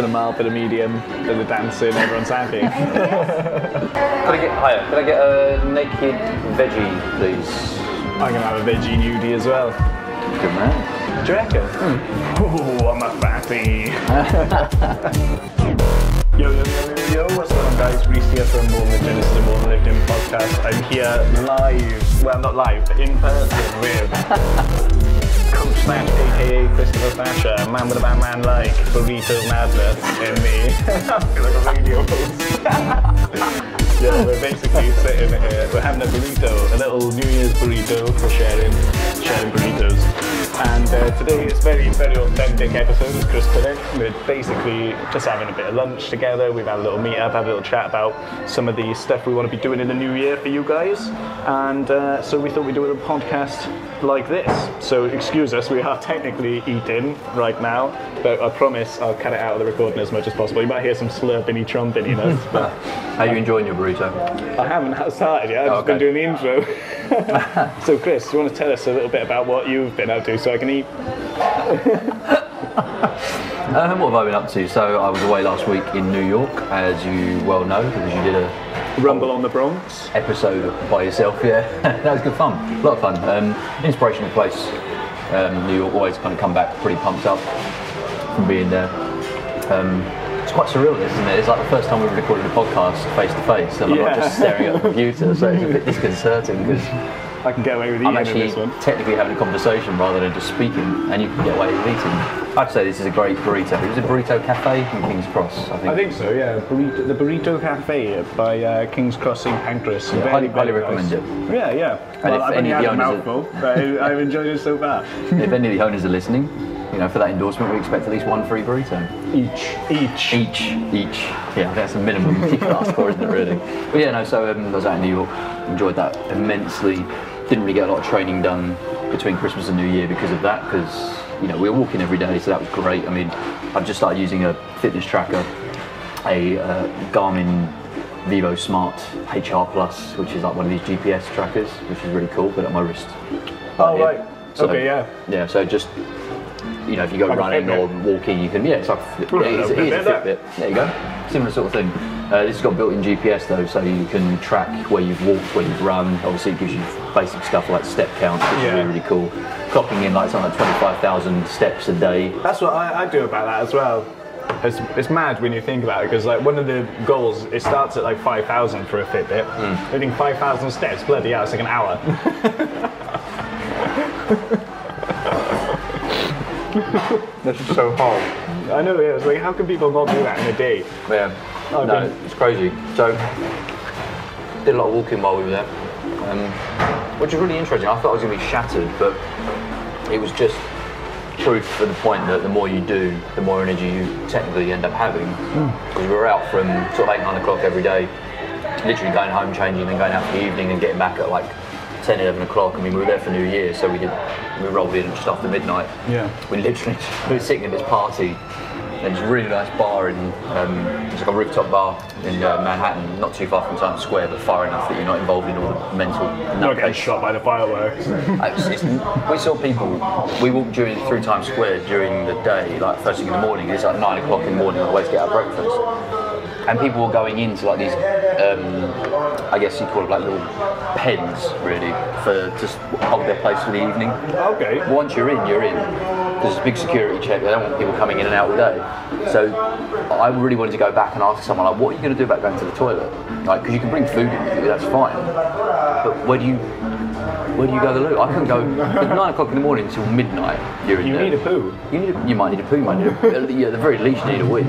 bit of mild, bit of medium, bit of dancing, everyone's happy. Could I get higher? Could I get a naked veggie, please? I'm gonna have a veggie nudie as well. Good man. Do you reckon? Oh, I'm a fatty. yo, yo, yo, yo, yo, what's going on guys? Rhys here from More Than Genesis and Than Lived In podcast. I'm here live, well not live, but in person with Thatch, aka Christopher Thatcher, man with a bad man like Burrito Madness, and me. I feel like a radio yeah, we're basically sitting here, we're having a burrito, a little New Year's burrito for sharing, sharing burritos. And uh, today is very, very authentic episode with Chris Pinnock. We're basically just having a bit of lunch together. We've had a little meet up, had a little chat about some of the stuff we want to be doing in the new year for you guys. And uh, so we thought we'd do a podcast like this. So excuse us, we are technically eating right now, but I promise I'll cut it out of the recording as much as possible. You might hear some slurping, trumping, you know. but How are you enjoying your burrito? I haven't started yet. I've just been Okay. doing the intro. so, Chris, do you want to tell us a little bit about what you've been up to so I can eat? Um, what have I been up to? So I was away last week in New York, as you well know, because you did a Rumble on the Bronx. episode by yourself. Yeah, that was good fun. A lot of fun. Um, inspirational place. Um, New York always kind of come back pretty pumped up from being there. Um, it's quite surreal, isn't it? It's like the first time we've recorded a podcast face to face, and I'm not Yeah. just staring at a computer, so it's a bit disconcerting because I can get away with eating I'm actually this one. technically having a conversation rather than just speaking, and you can get away with eating. I'd say this is a great burrito. It was a burrito cafe in King's Cross, I think. I think so, yeah. Burrito, the Burrito Cafe by uh, King's Cross St Pancras. Yeah, highly- highly recommend it. Yeah, yeah. And well, if I've any only of had a owners are- but I've enjoyed it so far. if any of the owners are listening, you know, for that endorsement, we expect at least one free burrito. Each. Each. Each, each. Yeah, that's the minimum you can ask for, isn't it, really? But yeah, no, so um, I was out in New York, enjoyed that immensely. Didn't really get a lot of training done between Christmas and New Year because of that, because, you know, we were walking every day, so that was great. I mean, I've just started using a fitness tracker, a uh, Garmin Vivosmart HR Plus, which is like one of these GPS trackers, which is really cool, but at my wrist. Oh, right. Okay, yeah. Yeah, so just you know, if you go Like running or walking, you can yeah, it's like Well, it is, a it is a Fitbit, There you go, similar sort of thing. Uh, this has got built-in GPS though, so you can track where you've walked, where you've run. Obviously, it gives you basic stuff like step count, which Yeah. is really, really cool. Clocking in like something like 25,000 steps a day. That's what I, I do about that as well. It's, it's mad when you think about it because like one of the goals it starts at like 5,000 for a Fitbit. I think 5,000 steps, bloody hell, it's like an hour. That's is so hard. I know, yeah, it's like how can people not do that in a day? Yeah, Oh, no, good. it's crazy. So, did a lot of walking while we were there, um, which was really interesting. I thought I was going to be shattered, but it was just proof for the point that the more you do, the more energy you technically end up having. Because we were out from sort of 8, 9 o'clock every day, literally going home, changing, and going out for the evening and getting back at like 10, 11 o'clock. I mean, we were there for New Year, so we did, we rolled in just after midnight. Yeah. We literally we were sitting at this party. And it's a really nice bar in, um, it's like a rooftop bar in uh, Manhattan, not too far from Times Square, but far enough that you're not involved in all the mental. Not getting shot by the fireworks. It's- it's- we saw people. We walked during through Times Square during the day, like first thing in the morning. It's like nine o'clock in the morning. We always get our breakfast, and people were going into like these. Um, I guess you call it like little pens, really, for just hold their place for the evening. okay. Once you're in, you're in. There's a big security check. They don't want people coming in and out all day. So I really wanted to go back and ask someone like, "What are you going to do about going to the toilet?" Like, because you can bring food in with you, that's fine. But where do you where do you go to the loo? I couldn't go at nine o'clock in the morning until midnight. You're in You there. need a poo. You need. A, you might need a poo. You might need a. yeah, at the very least, you need a wee.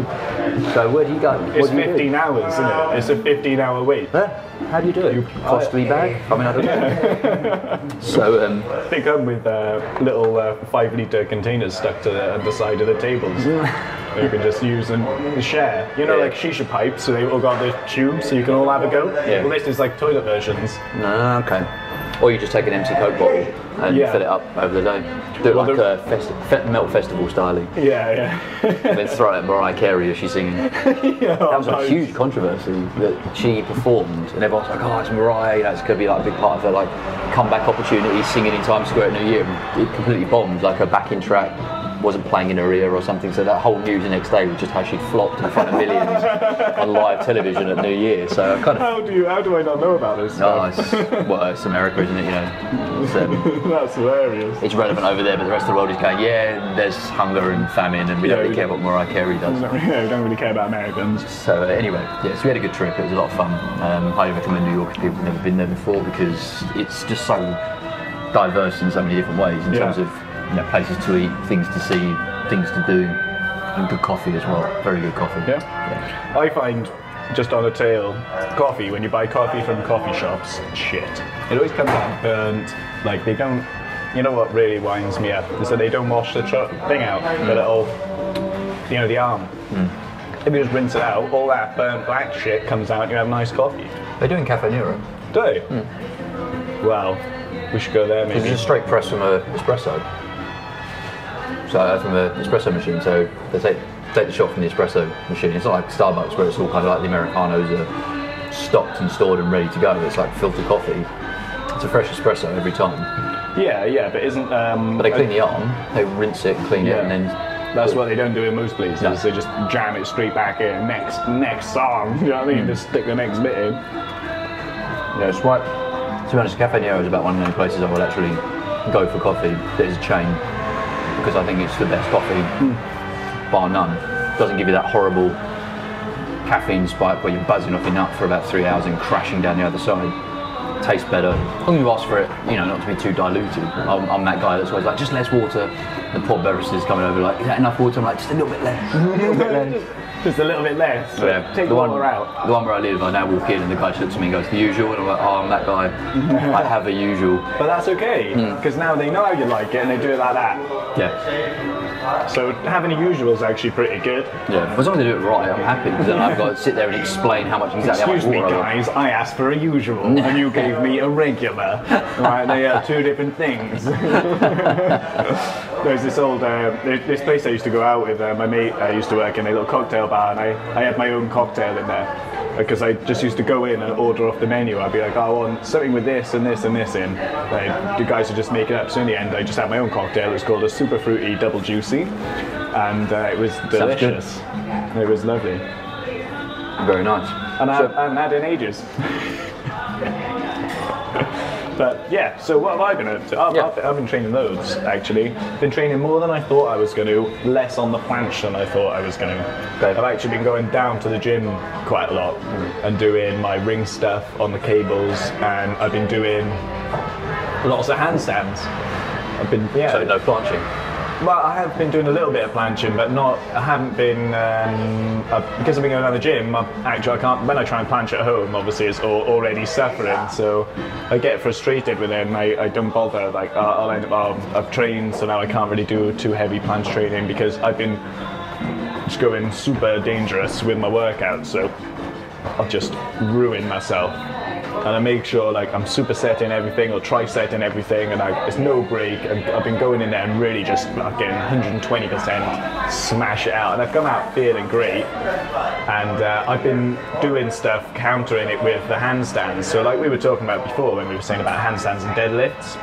So where do you go? It's do you do? 15 hours, isn't it? It's a 15 hour wait. Huh? How do you do it? Costly bag? I mean, I don't know. so um, They come with uh, little uh, five litre containers stuck to the side of the tables. you can just use and share. You know, Yeah. like shisha pipes, so they all got the tubes, so you can all have a go. Yeah. Well, this is like toilet versions. No, okay. Or you just take an empty Coke bottle and Yeah. fill it up over the day. Do it Well, like the- a festi- fe- melt festival styling. Yeah, yeah. and then throw it at Mariah Carey as she's singing. yeah That was a huge controversy that she performed, and everyone's like, "Oh, it's Mariah. You know, it's going to be like a big part of her like comeback opportunity, singing in Times Square at New Year." And it completely bombed, like her backing track. Wasn't playing in her ear or something. So that whole news the next day was just how she flopped in front of millions on live television at New Year. So I kind of How do you? How do I not know about this? Oh, stuff? it's, well, it's America, isn't it? You know, it's, um, That's hilarious. it's relevant over there, but the rest of the world is going, yeah, there's hunger and famine, and we Yeah, don't really we care don't- what Mariah Carey does. Yeah, we don't really care about Americans. So uh, anyway, yeah, so we had a good trip. It was a lot of fun. Um, highly recommend New York if people have never been there before because it's just so diverse in so many different ways in Yeah. terms of you know, places to eat, things to see, things to do, and good coffee as well. Very good coffee. Yeah. I find just on a tail, coffee, when you buy coffee from coffee shops, shit. It always comes out burnt. Like they don't, you know what really winds me up is that they don't wash the cho- thing out, mm. the little, you know, the arm. Mm. If you just rinse it out, all that burnt black shit comes out and you have nice coffee. They're doing Caffè Nero. Do you? Mm. Well, we should go there maybe. It's just straight press from a espresso. So uh, from an espresso machine. So they take take the shot from the espresso machine. It's not like Starbucks where it's all kind of like the Americanos are stocked and stored and ready to go. It's like filter coffee. It's a fresh espresso every time. Yeah, yeah, but isn't um? But they clean the arm, they rinse it, clean Yeah. it, and then That's what they don't do in most places. No. They just jam it straight back in. Next, next song. You know what I mean? Just stick the next bit in. Yeah, it's right. To be honest, Caffè Nero is about one of the only places I will actually go for coffee that is a chain because I think it's the best coffee, bar none. Doesn't give you that horrible caffeine spike where you're buzzing off your nut for about three hours and crashing down the other side. Tastes better. As long as you ask for it, you know, not to be too diluted. I'm, I'm that guy that's always like, just less water. The poor baristas coming over like, is that enough water? I'm like, just a little bit less. A little bit less. Just a little bit less. Yeah, Take the one, out. The one where I live, I now walk in and the guy just looks at me and goes, the usual, and I'm like, oh, I'm that guy. I have a usual. But that's okay, Hmm. because now they know how you like it and they do it like that. Yeah, So having a usual is actually pretty good. yeah. As long as they do it right, I'm happy. Then I've got to sit there and explain how much exactly Excuse how me, much I guys. I asked for a usual, and you gave me a regular. right? They are two different things. There's this old uh, this place I used to go out with. Uh, my mate I used to work in a little cocktail bar, and I, I had my own cocktail in there because I just used to go in and order off the menu. I'd be like, I want something with this and this and this in. Like, the guys would just make it up. So in the end, I just had my own cocktail. It was called a super fruity double juicy, and uh, it was delicious. It was lovely, Very nice. and I, So- I haven't had in ages. But yeah, so what have I been up to? I've, Yeah. I've, I've been training loads, actually. Been training more than I thought I was going to, less on the planche than I thought I was going to. I've actually been going down to the gym quite a lot mm. and doing my ring stuff on the cables, and I've been doing lots of handstands. I've been, yeah. so no planching. Well, I have been doing a little bit of planching, but not. I haven't been um, uh, because I've been going down the gym. I, actually, I can't. When I try and planch at home, obviously, it's al- already suffering. So I get frustrated with it, and I, I don't bother. Like I'll, I'll end up. Oh, I've trained, so now I can't really do too heavy planche training because I've been just going super dangerous with my workout. So I'll just ruin myself. And I make sure like I'm super setting everything or try setting everything, and I, there's no break. And I've been going in there and really just fucking 120% smash it out, and I've come out feeling great. And uh, I've been doing stuff countering it with the handstands. So like we were talking about before when we were saying about handstands and deadlifts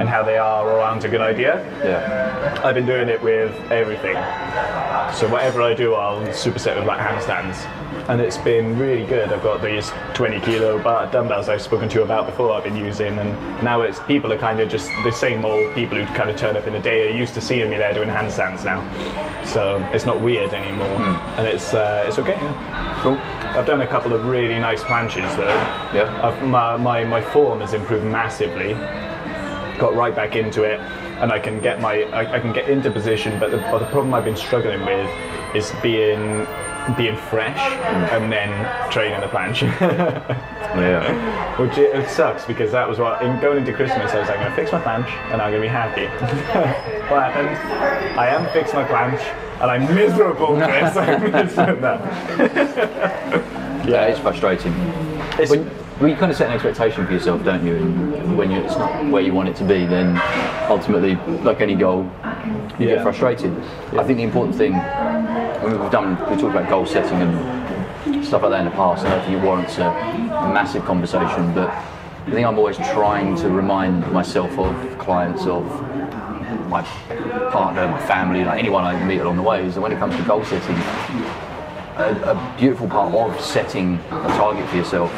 and how they are or aren't a good idea. Yeah. I've been doing it with everything. So whatever I do, I'll superset with like handstands, and it's been really good. I've got these 20 kilo bar dumbbells I've spoken to you about before. I've been using, and now it's people are kind of just the same old people who kind of turn up in the day. Are used to seeing me there doing handstands now, so it's not weird anymore, and it's uh, it's okay. Yeah. Cool. I've done a couple of really nice planches though. Yeah. I've, my, my, my form has improved massively. Got right back into it, and I can get my I, I can get into position. But the, but the problem I've been struggling with is being being fresh and then training the planche. Yeah. Which it, it sucks because that was what in going into Christmas I was like, I'm gonna fix my planche and I'm gonna be happy. what happened? I am fixed my planche and I'm miserable, Chris. I'm miserable. Yeah, it's frustrating. It's- When, when you kind of set an expectation for yourself, don't you? And when you, it's not where you want it to be, then ultimately, like any goal, you Yeah. get frustrated. I think the important thing, I mean, we've done, we talked about goal setting and stuff like that in the past, and I think it warrants a, a massive conversation. But the thing I'm always trying to remind myself of, clients of, my partner, my family, like anyone I meet along the way, is that when it comes to goal setting, a, a beautiful part of setting a target for yourself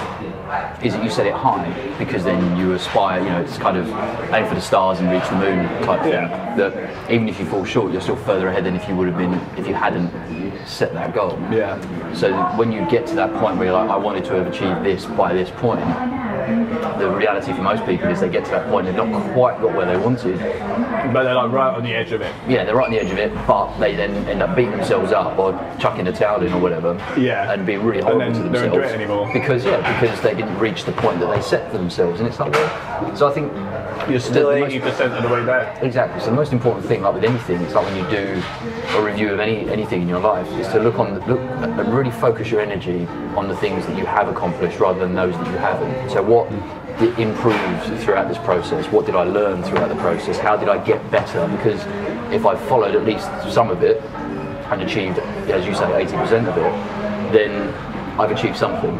is that you set it high because then you aspire, you know, it's kind of aim for the stars and reach the moon type thing. Yeah. That even if you fall short, you're still further ahead than if you would have been if you hadn't set that goal. Yeah. So when you get to that point where you're like, I wanted to have achieved this by this point, the reality for most people is they get to that point and they've not quite got where they wanted. But they're like right on the edge of it. Yeah, they're right on the edge of it, but they then end up beating themselves up or chucking the towel in or whatever. Yeah. And being really horrible to they don't themselves. do it anymore. Because yeah, because they didn't reach the point that they set for themselves. And it's like, well, so I think You're still the- the eighty percent of the way there. Exactly. So the most important thing, like with anything, it's like when you do a review of any anything in your life, is to look on, look, and really focus your energy on the things that you have accomplished rather than those that you haven't. So what did improved throughout this process? What did I learn throughout the process? How did I get better? Because if I followed at least some of it and achieved, as you say, 80% of it, then I've achieved something.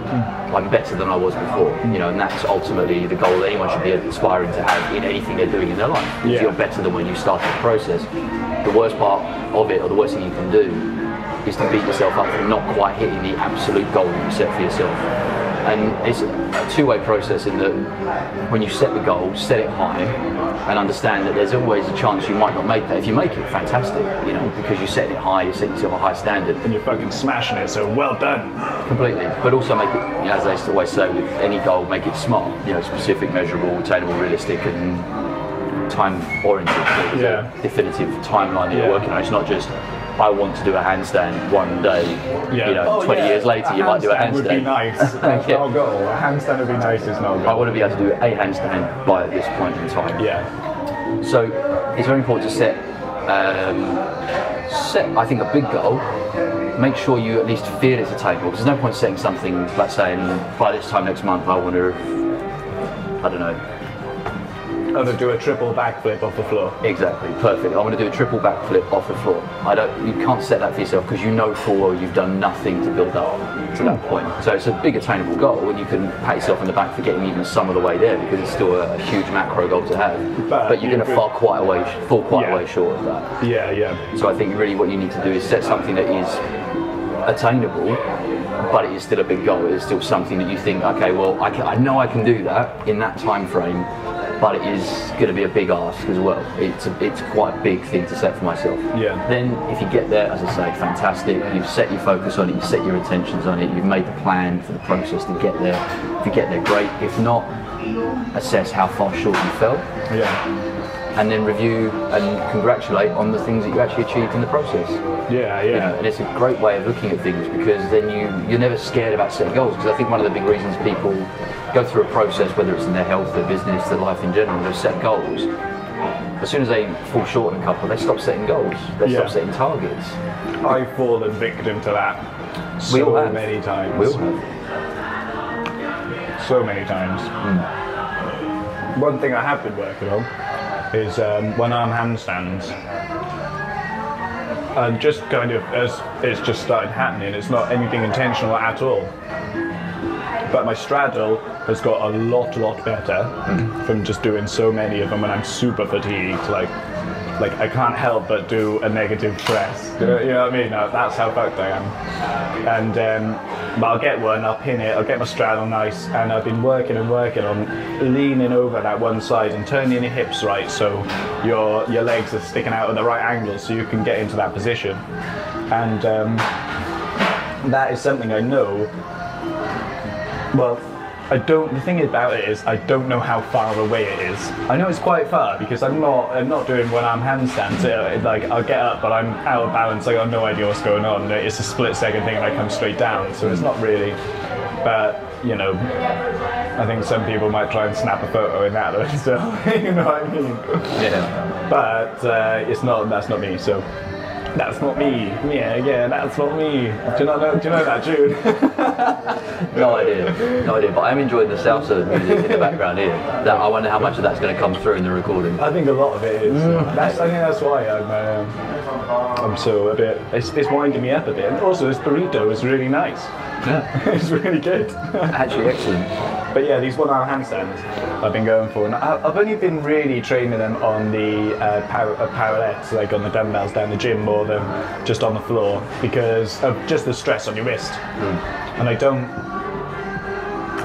I'm better than I was before, you know, and that's ultimately the goal that anyone should be aspiring to have in anything they're doing in their life. If Yeah. you're better than when you started the process. The worst part of it, or the worst thing you can do, is to beat yourself up for not quite hitting the absolute goal that you set for yourself. And it's a two-way process in that when you set the goal, set it high, and understand that there's always a chance you might not make that. If you make it, fantastic, you know, because you set it high, you set yourself a high standard And you're fucking smashing it, so well done. completely. But also make it, you know, as I always say, with any goal, make it smart, you know, specific, measurable, attainable, realistic, and time-oriented. There's Yeah. definitive timeline that Yeah. you're working on. It's not just I want to do a handstand one day. Yeah. You know, Oh, 20 yeah. years later, you might do a handstand. would be nice. That's Yeah. our goal. A handstand would be nice. Is not a I goal. want to be able to do a handstand by this point in time. Yeah. So it's very important to set, um, set I think a big goal. Make sure you at least feel it's attainable. Because there's no point setting something like saying by this time next month I want to, I don't know, Oh, to do a triple backflip off the floor. exactly, perfect. I want to do a triple backflip off the floor. I don't, you can't set that for yourself because you know full well you've done nothing to build up to that hmm. point. So it's a big attainable goal, and you can pat yourself on the back for getting even some of the way there because it's still a, a huge macro goal to have. But But, you're going to fall quite a way, fall quite Yeah. a way short of that. Yeah, yeah. So I think really what you need to do is set something that is attainable, but it is still a big goal. It is still something that you think, okay, well, I, can, I know I can do that in that time frame, but it is going to be a big ask as well. It's a, it's quite a big thing to set for myself. Yeah. Then if you get there, as I say, fantastic. You've set your focus on it. You've set your intentions on it. You've made the plan for the process to get there. If you get there, great. If not, assess how far short you fell Yeah. And then review and congratulate on the things that you actually achieved in the process. Yeah, You know, yeah. and it's a great way of looking at things because then you you're never scared about setting goals. Because I think one of the big reasons people go through a process, whether it's in their health, their business, their life in general, they set goals. As soon as they fall short in a couple, they stop setting goals. They Yeah. stop setting targets. I've fallen victim to that We all so have. many times. We all have. So many times. Hmm. One thing I have been working on is um, when I'm handstands. And just kind of as it's just started happening, it's not anything intentional at all. But my straddle has got a lot, lot better from just doing so many of them when I'm super fatigued. Like, like I can't help but do a negative press. You know, you know what I mean? That's how fucked I am. And um, but I'll get one, I'll pin it, I'll get my straddle nice, and I've been working and working on leaning over that one side and turning your hips right so your your legs are sticking out at the right angle so you can get into that position. And um, that is something I know well, I don't. The thing about it is, I don't know how far away it is. I know it's quite far because I'm not. I'm not doing one arm handstands. It, like I'll get up, but I'm out of balance. I got no idea what's going on. It's a split second thing, and I come straight down. So it's not really. But you know, I think some people might try and snap a photo in that. Though, so you know what I mean. Yeah. But uh, it's not. That's not me. So. That's not me. Yeah, yeah, that's not me. Do you not know? Do you know that, Jude? No idea. No idea. But I'm enjoying the salsa music in the background here. That I wonder how much of that's going to come through in the recording. I think a lot of it is. That's, I think that's why I'm. Um, I'm so a bit. It's, it's winding me up a bit. And also, this burrito is really nice. Yeah. it's really good. Actually, excellent. But yeah, these one hour handstands I've been going for, and I- I've only been really training them on the uh, par- uh, parallettes, like on the dumbbells down the gym, more than just on the floor, because of just the stress on your wrist. And I don't,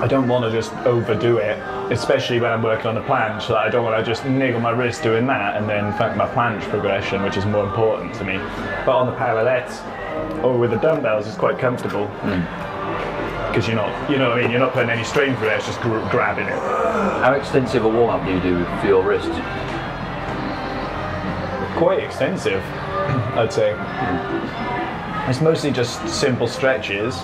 I don't want to just overdo it, especially when I'm working on a planche. Like I don't want to just niggle my wrist doing that and then fuck my planche progression, which is more important to me. But on the parallettes or with the dumbbells, it's quite comfortable because you're not, you know what I mean, you're not putting any strain through it, it's just gr- grabbing it. How extensive a warm up do you do for your wrist? Quite extensive, I'd say. It's mostly just simple stretches,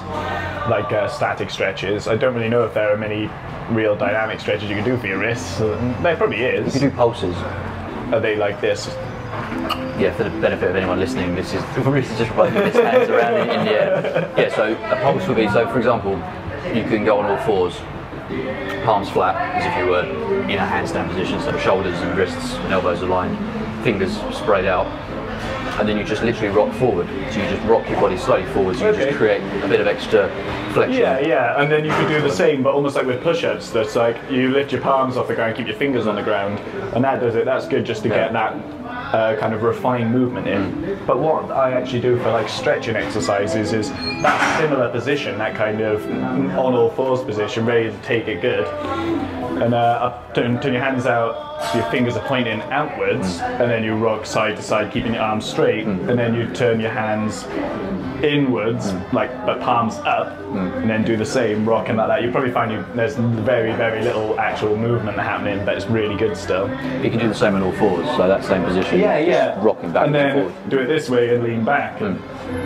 like uh, static stretches. I don't really know if there are many real dynamic stretches you can do for your wrists. There probably You is. can do pulses. Are they like this? Yeah, for the benefit of anyone listening, this is Rhys is just rubbing his hands around in, in the air. Yeah, so a pulse would be so. For example, you can go on all fours, palms flat, as if you were in a handstand position, so shoulders and wrists and elbows aligned, fingers sprayed out, and then you just literally rock forward. So you just rock your body slowly forward. So you Okay. just create a bit of extra flexion. Yeah, yeah, and then you could do the same, but almost like with push-ups. That's like you lift your palms off the ground, keep your fingers on the ground, and that does it. That's good just to Yeah. get that uh, kind of refined movement in. But what I actually do for like stretching exercises is that similar position, that kind of on all fours position, ready to take it good. And uh, turn, turn your hands out so your fingers are pointing outwards, mm. and then you rock side to side, keeping your arms straight, mm. and then you turn your hands inwards, mm. like but palms up, and then do the same rocking like that. You probably find you there's very very little actual movement happening, but it's really good still. You can do the same on all fours, so that same position. just Rocking back and and, then do it this way and lean back.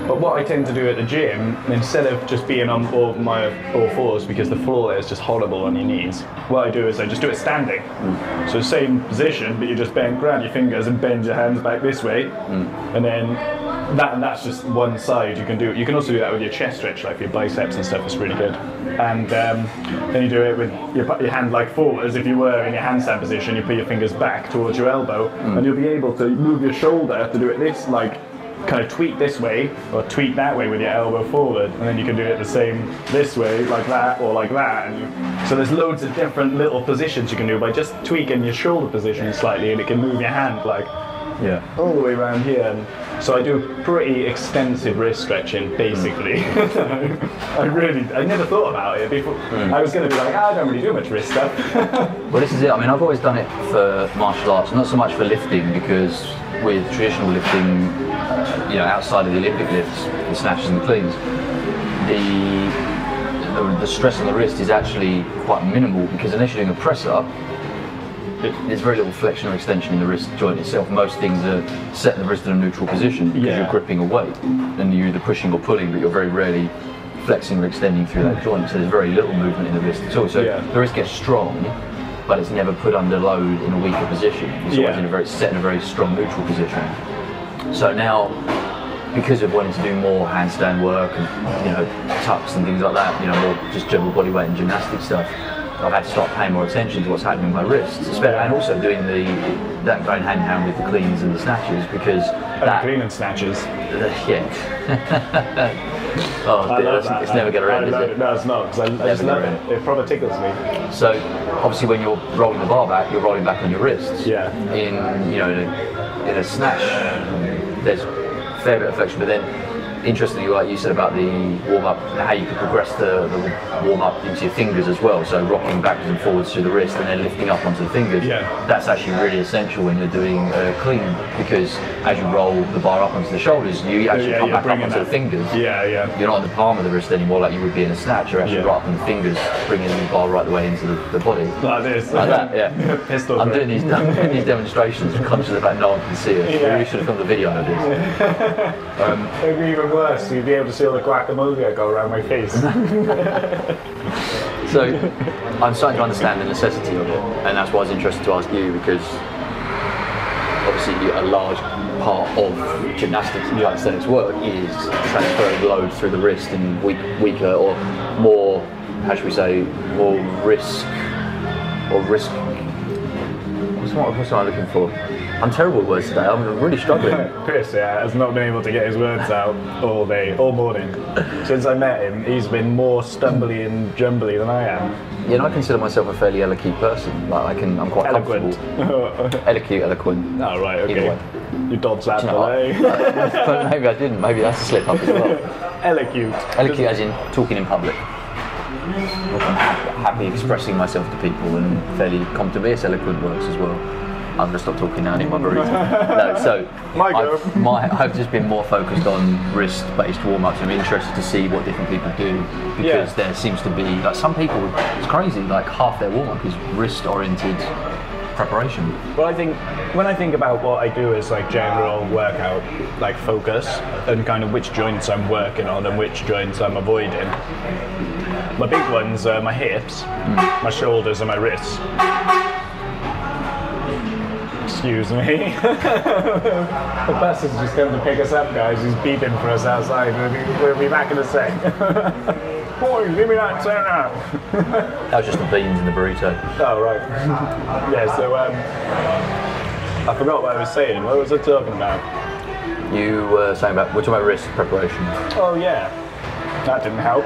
But what I tend to do at the gym, instead of just being on all my all fours because the floor is just horrible on your knees, what I do is I just do it standing. So same position, but you just bend, grab your fingers and bend your hands back this way, and then that and that's just one side you can do. It. You can also do that with your chest stretch, like your biceps and stuff. It's really good. And um, then you do it with your, your hand like forward, as if you were in your handstand position. You put your fingers back towards your elbow, and you'll be able to move your shoulder to do it this like kind of tweak this way or tweak that way with your elbow forward, and then you can do it the same this way, like that, or like that. And you, so there's loads of different little positions you can do by just tweaking your shoulder position slightly, and it can move your hand like Yeah. all the way around here. And so I do pretty extensive wrist stretching, basically. I really, I never thought about it before. I was going to be like, "Ah, I don't really do much wrist stuff. Well, this is it. I mean, I've always done it for martial arts, not so much for lifting, because with traditional lifting, uh, you know, outside of the Olympic lifts, the snatches and the cleans, the, the the stress on the wrist is actually quite minimal because unless you're doing a press up, there's very little flexion or extension in the wrist joint itself. Most things are setting the wrist in a neutral position because Yeah. you're gripping a weight and you're either pushing or pulling, but you're very rarely flexing or extending through that joint. So there's very little movement in the wrist at all. So Yeah. the wrist gets strong, but it's never put under load in a weaker position. It's always in a very set in a very strong neutral position. So now, because of wanting to do more handstand work and you know tucks and things like that, you know more just general body weight and gymnastic stuff, I've had to start paying more attention to what's happening with my wrists, and also doing the that going hand in hand with the cleans and the snatches because and that clean and snatches. uh, yeah. oh, dear, that. it's never going to I end, is it? No, it's not. I, I just Never love it. It probably tickles me. So obviously, when you're rolling the bar back, you're rolling back on your wrists. Yeah. In you know, in a, in a snatch, there's a fair bit of flexion, but then interestingly, like you said about the warm up, how you could progress the, the warm up into your fingers as well. So rocking backwards and forwards through the wrist and then lifting up onto the fingers. Yeah. That's actually really essential when you're doing a clean because as you roll the bar up onto the shoulders, you actually yeah, come back up onto that- the fingers. Yeah, yeah. You're not in the palm of the wrist anymore like you would be in a snatch. You're actually Yeah. right up on the fingers, bringing the bar right the way into the, the body. Like this. Like that, yeah. Pistol I'm doing these, I'm doing these demonstrations conscious of the fact no one can see it. Yeah. We should have filmed a video of this. Um, Worse. You'd be able to see all the guacamole go around my face. so I'm starting to understand the necessity of it, and that's why I was interested to ask you because obviously a large part of gymnastics and calisthenics work is transferring load through the wrist and weak, weaker or more, how should we say, more risk or risk. What's what what I'm looking for? I'm terrible with words today. I'm really struggling. Chris, yeah, has not been able to get his words out all day, all morning. Since I met him, he's been more stumbly and jumbly than I am. You know, I consider myself a fairly eloquent person. Like I can, I'm quite Eloquent. Eloquent, eloquent. oh, right, okay. You dodged that Do you know delay. But maybe I didn't. Maybe that's a slip up as well. Eloquent. Eloquent as in talking in public. I'm happy, happy expressing myself to people and fairly comfortably. It's eloquent works as well. I'm going to stop talking now. I need my burrito. No, so My. I've, my, I've just been more focused on wrist-based warm-ups. I'm interested to see what different people do because Yeah. there seems to be like some people. It's crazy. Like half their warm-up is wrist-oriented preparation. Well, I think when I think about what I do as like general workout, like focus, and kind of which joints I'm working on and which joints I'm avoiding. My big ones are my hips, hmm. my shoulders, and my wrists. Excuse me. the bus has just come to pick us up, guys. He's beeping for us outside. We'll be, we'll be back in a sec. Boy, give me that turn out. That was just the beans in the burrito. Oh right. yeah. So um, I forgot what I was saying. What was I talking about? You were saying about we're talking about wrist preparation. Oh yeah. That didn't help.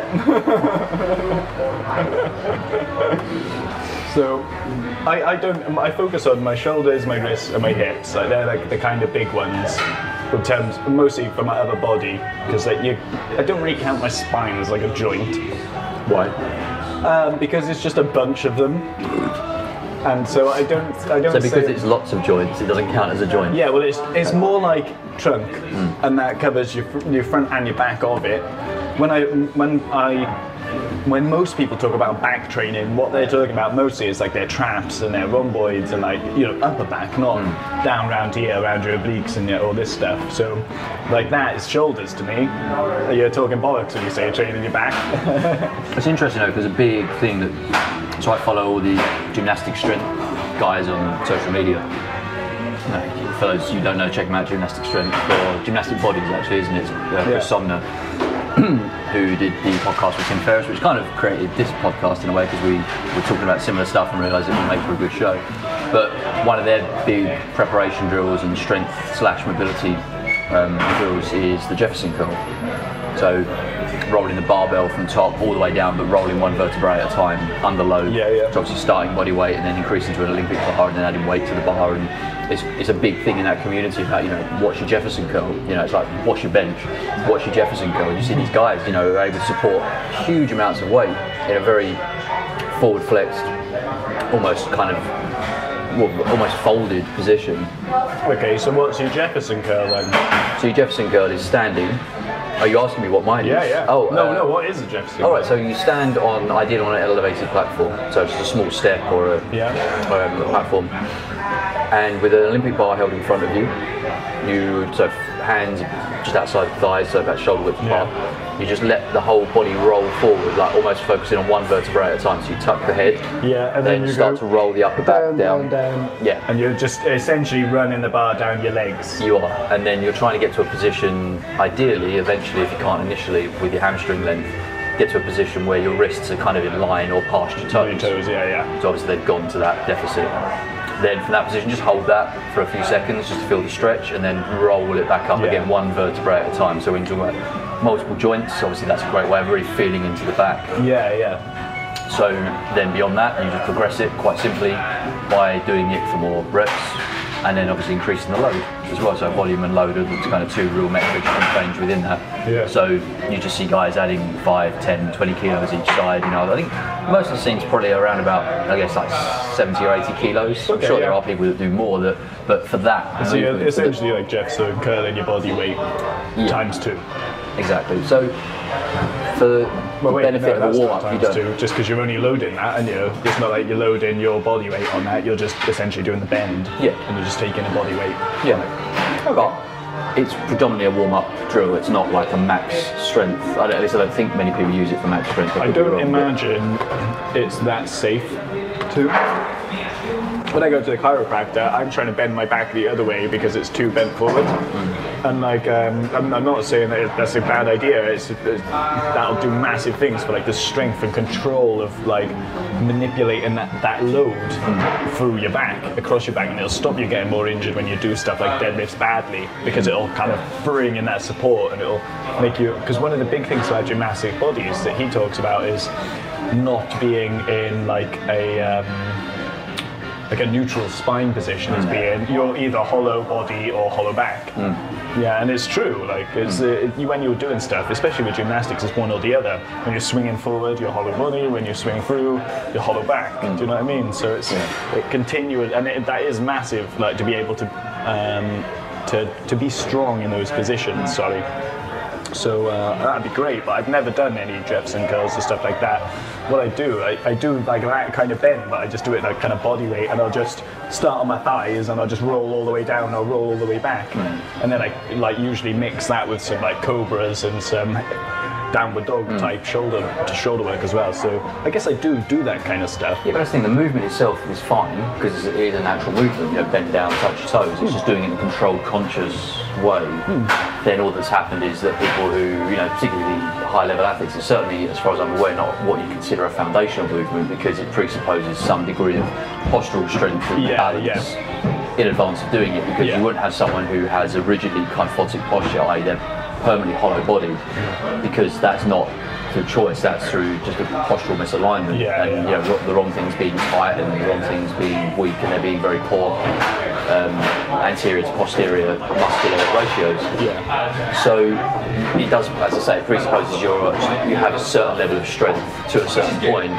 so I, I don't. I focus on my shoulders, my wrists, and my hips. Like they're like the kind of big ones. In terms, mostly for my upper body, because like you, I don't really count my spine as like a joint. Why? Um, because it's just a bunch of them. And so I don't. I don't. So because say- it's lots of joints, it doesn't count as a joint. Yeah, well, it's it's more like trunk, Hmm. and that covers your your front and your back of it. When I when I when most people talk about back training, what they're talking about mostly is like their traps and their rhomboids and like you know upper back, not Hmm. down round here around your obliques and you know, all this stuff. So like that is shoulders to me. You're talking bollocks when you say you're training your back. It's interesting though because a big thing that so I follow all the gymnastic strength guys on social media. No, for those who don't know, check them out. Gymnastic strength or gymnastic bodies actually, isn't it? Uh, Chris Yeah. Sommer, who did the podcast with Tim Ferriss, which kind of created this podcast in a way because we were talking about similar stuff and realised it would make for a good show. But one of their big preparation drills and strength slash mobility um, drills is the Jefferson curl. So rolling the barbell from top all the way down, but rolling one vertebrae at a time under load. Yeah, yeah. So obviously starting body weight and then increasing to an Olympic bar and then adding weight to the bar. And it's, it's a big thing in that community about, you know, watch your Jefferson curl. You know, it's like watch your bench, watch your Jefferson curl. You see these guys, you know, who are able to support huge amounts of weight in a very forward flexed, almost kind of, well, almost folded position. okay, so what's your Jefferson curl then? So your Jefferson curl is standing. Are you asking me what mine Yeah, is? yeah. Yeah. Oh, no, uh, no. What is a Jefferson? All right, so you stand on, ideally on an elevated platform, so just a small step or a, Yeah. or a platform, and with an Olympic bar held in front of you, you so hands just outside the thighs, so about shoulder width Yeah. apart. You just let the whole body roll forward, like almost focusing on one vertebrae at a time. So you tuck the head, Yeah, and then, then you start go to roll the upper back down, down, down. Yeah, And you're just essentially running the bar down your legs. you are, and then you're trying to get to a position, ideally, eventually, if you can't initially with your hamstring length, get to a position where your wrists are kind of in line or past your On your toes. toes, yeah, yeah. So obviously they've gone to that deficit. Then from that position, just hold that for a few seconds just to feel the stretch, and then roll it back up Yeah. again, one vertebrae at a time. So when you're talking about multiple joints, obviously that's a great way of really feeling into the back. Yeah, yeah. So then beyond that, you just progress it quite simply by doing it for more reps and then obviously increasing the load as well. So volume and load are the kind of two real metrics you can change within that. Yeah. So you just see guys adding 5, 10, 20 kilos each side. You know, I think most of the scenes probably around about, I guess, like 70 or 80 kilos. I'm Okay, sure there are people that do more that, but for that, So you're the- essentially like Jefferson curling your body weight Yeah. times two. exactly. So for the Well, wait, benefit no, of that's warm up, you don't. just because you're only loading that, and you know, it's not like you're loading your body weight on that. You're just essentially doing the bend. Yeah. And you're just taking a body weight. Yeah. But it's predominantly a warm-up drill. It's not like a max strength. I don't, at least I don't think many people use it for max strength. I don't wrong, but- imagine it's that safe to. When I go to the chiropractor, I'm trying to bend my back the other way because it's too bent forward. Mm. And like um, I'm, I'm not saying that that's a bad idea. It's, it's that'll do massive things for like the strength and control of like manipulating that, that load through your back across your back, and it'll stop you getting more injured when you do stuff like deadlifts badly because it'll kind of bring in that support and it'll make you. Because one of the big things about gymnastic bodies that he talks about is not being in like a. Um, like a neutral spine position as being you're either hollow body or hollow back. Yeah, and it's true. Like it's uh, you, when you're doing stuff, especially with gymnastics, it's one or the other. When you're swinging forward, you're hollow body. When you're swinging through, you're hollow back. Do you know what I mean? So it's it continuous, and it, that is massive. Like to be able to um, to to be strong in those positions. Sorry. So uh, that'd be great, but I've never done any Jefferson curls or stuff like that. What I do, I, I do like that kind of bend, but I just do it like kind of body weight, and I'll just start on my thighs, and I'll just roll all the way down, or roll all the way back, and then I like usually mix that with some like cobras and some downward dog hmm. type shoulder to shoulder work as well. So I guess I do do that kind of stuff. Yeah, but I think the movement itself is fine because it is a natural movement. You know, bend down, touch your toes. It's hmm. just doing it in a controlled, conscious way. Hmm. Then all that's happened is that people who, you know, particularly high-level athletes, it's certainly, as far as I'm aware, not what you consider a foundational movement because it presupposes some degree of postural strength and Yeah, balance in advance of doing it. Because Yeah. you wouldn't have someone who has a rigidly kyphotic posture, i.e., they're permanently hollow-bodied, because that's not through choice. That's through just a postural misalignment Yeah, and yeah. you know, the wrong things being tight and the wrong things being weak and they're being very poor um, anterior to posterior muscular ratios. Yeah. So it does, as I say, it presupposes you're, you have a certain level of strength to a certain point.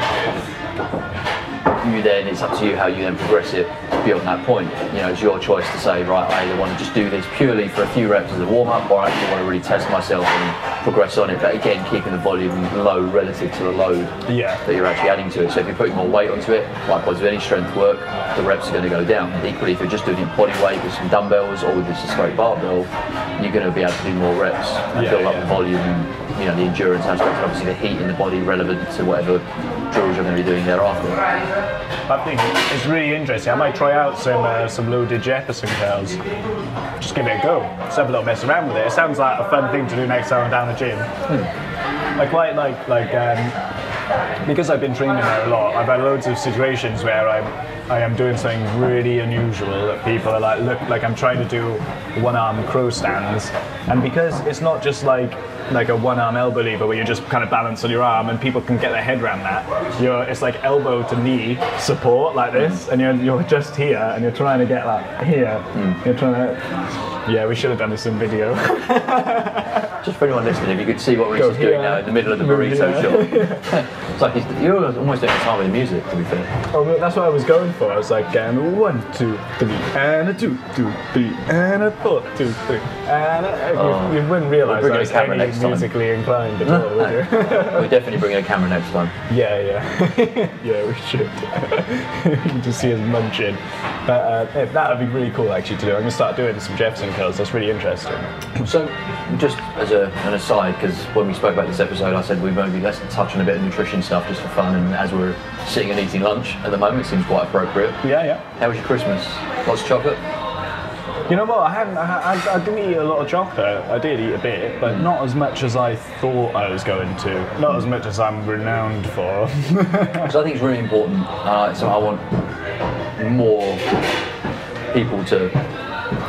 You then, it's up to you how you then progress it beyond that point. You know, it's your choice to say, right, I either want to just do this purely for a few reps as a warm up, or I actually want to really test myself and progress on it. But again, keeping the volume low relative to the load Yeah. that you're actually adding to it. So if you're putting more weight onto it, likewise with any strength work, the reps are going to go down. Equally, if you're just doing it body weight with some dumbbells or with just a straight barbell, you're going to be able to do more reps and Yeah, build up yeah. the volume, you know, the endurance aspect, obviously the heat in the body relevant to whatever drills you're going to be doing thereafter. I think it's really interesting. I might try out some uh, some loaded Jefferson curls. Just give it a go. Just have a little mess around with it. It sounds like a fun thing to do next time I'm down the gym. I quite like like um, because I've been training there a lot. I've had loads of situations where I'm I am doing something really unusual that people are like look like I'm trying to do one arm crow stands, and because it's not just like like a one arm elbow lever where you just kind of balance on your arm and people can get their head around that. You're it's like elbow to knee support like this, and you're you're just here and you're trying to get like here. Hmm. You're trying to. Yeah, we should have done this in video. Just for anyone listening, if you could see what Rhys is doing now in the middle of the burrito here. shop. it's like he's, you're almost doing time with the music, to be fair. Oh, that's what I was going for. I was like, um, one, two, three, and a two, two, three, and a four, two, three, and a, Oh. you, you wouldn't realise We'll I was camera any next time. musically inclined at all, would you? We're definitely bringing a camera next time. yeah, yeah, yeah. We should. you can just see us munching. But uh, that would be really cool actually to do. I'm gonna start doing some Jefferson curls. That's really interesting. So, just as a, an aside, because when we spoke about this episode, I said we maybe let's touch on a bit of nutrition stuff just for fun. And as we're sitting and eating lunch at the moment, it seems quite appropriate. Yeah, yeah. How was your Christmas? Lots of chocolate? You know what? I hadn't. I, I, I didn't eat a lot of chocolate. I did eat a bit, but not as much as I thought I was going to. Not as much as I'm renowned for. Because I think it's really important. Uh, so I want more people to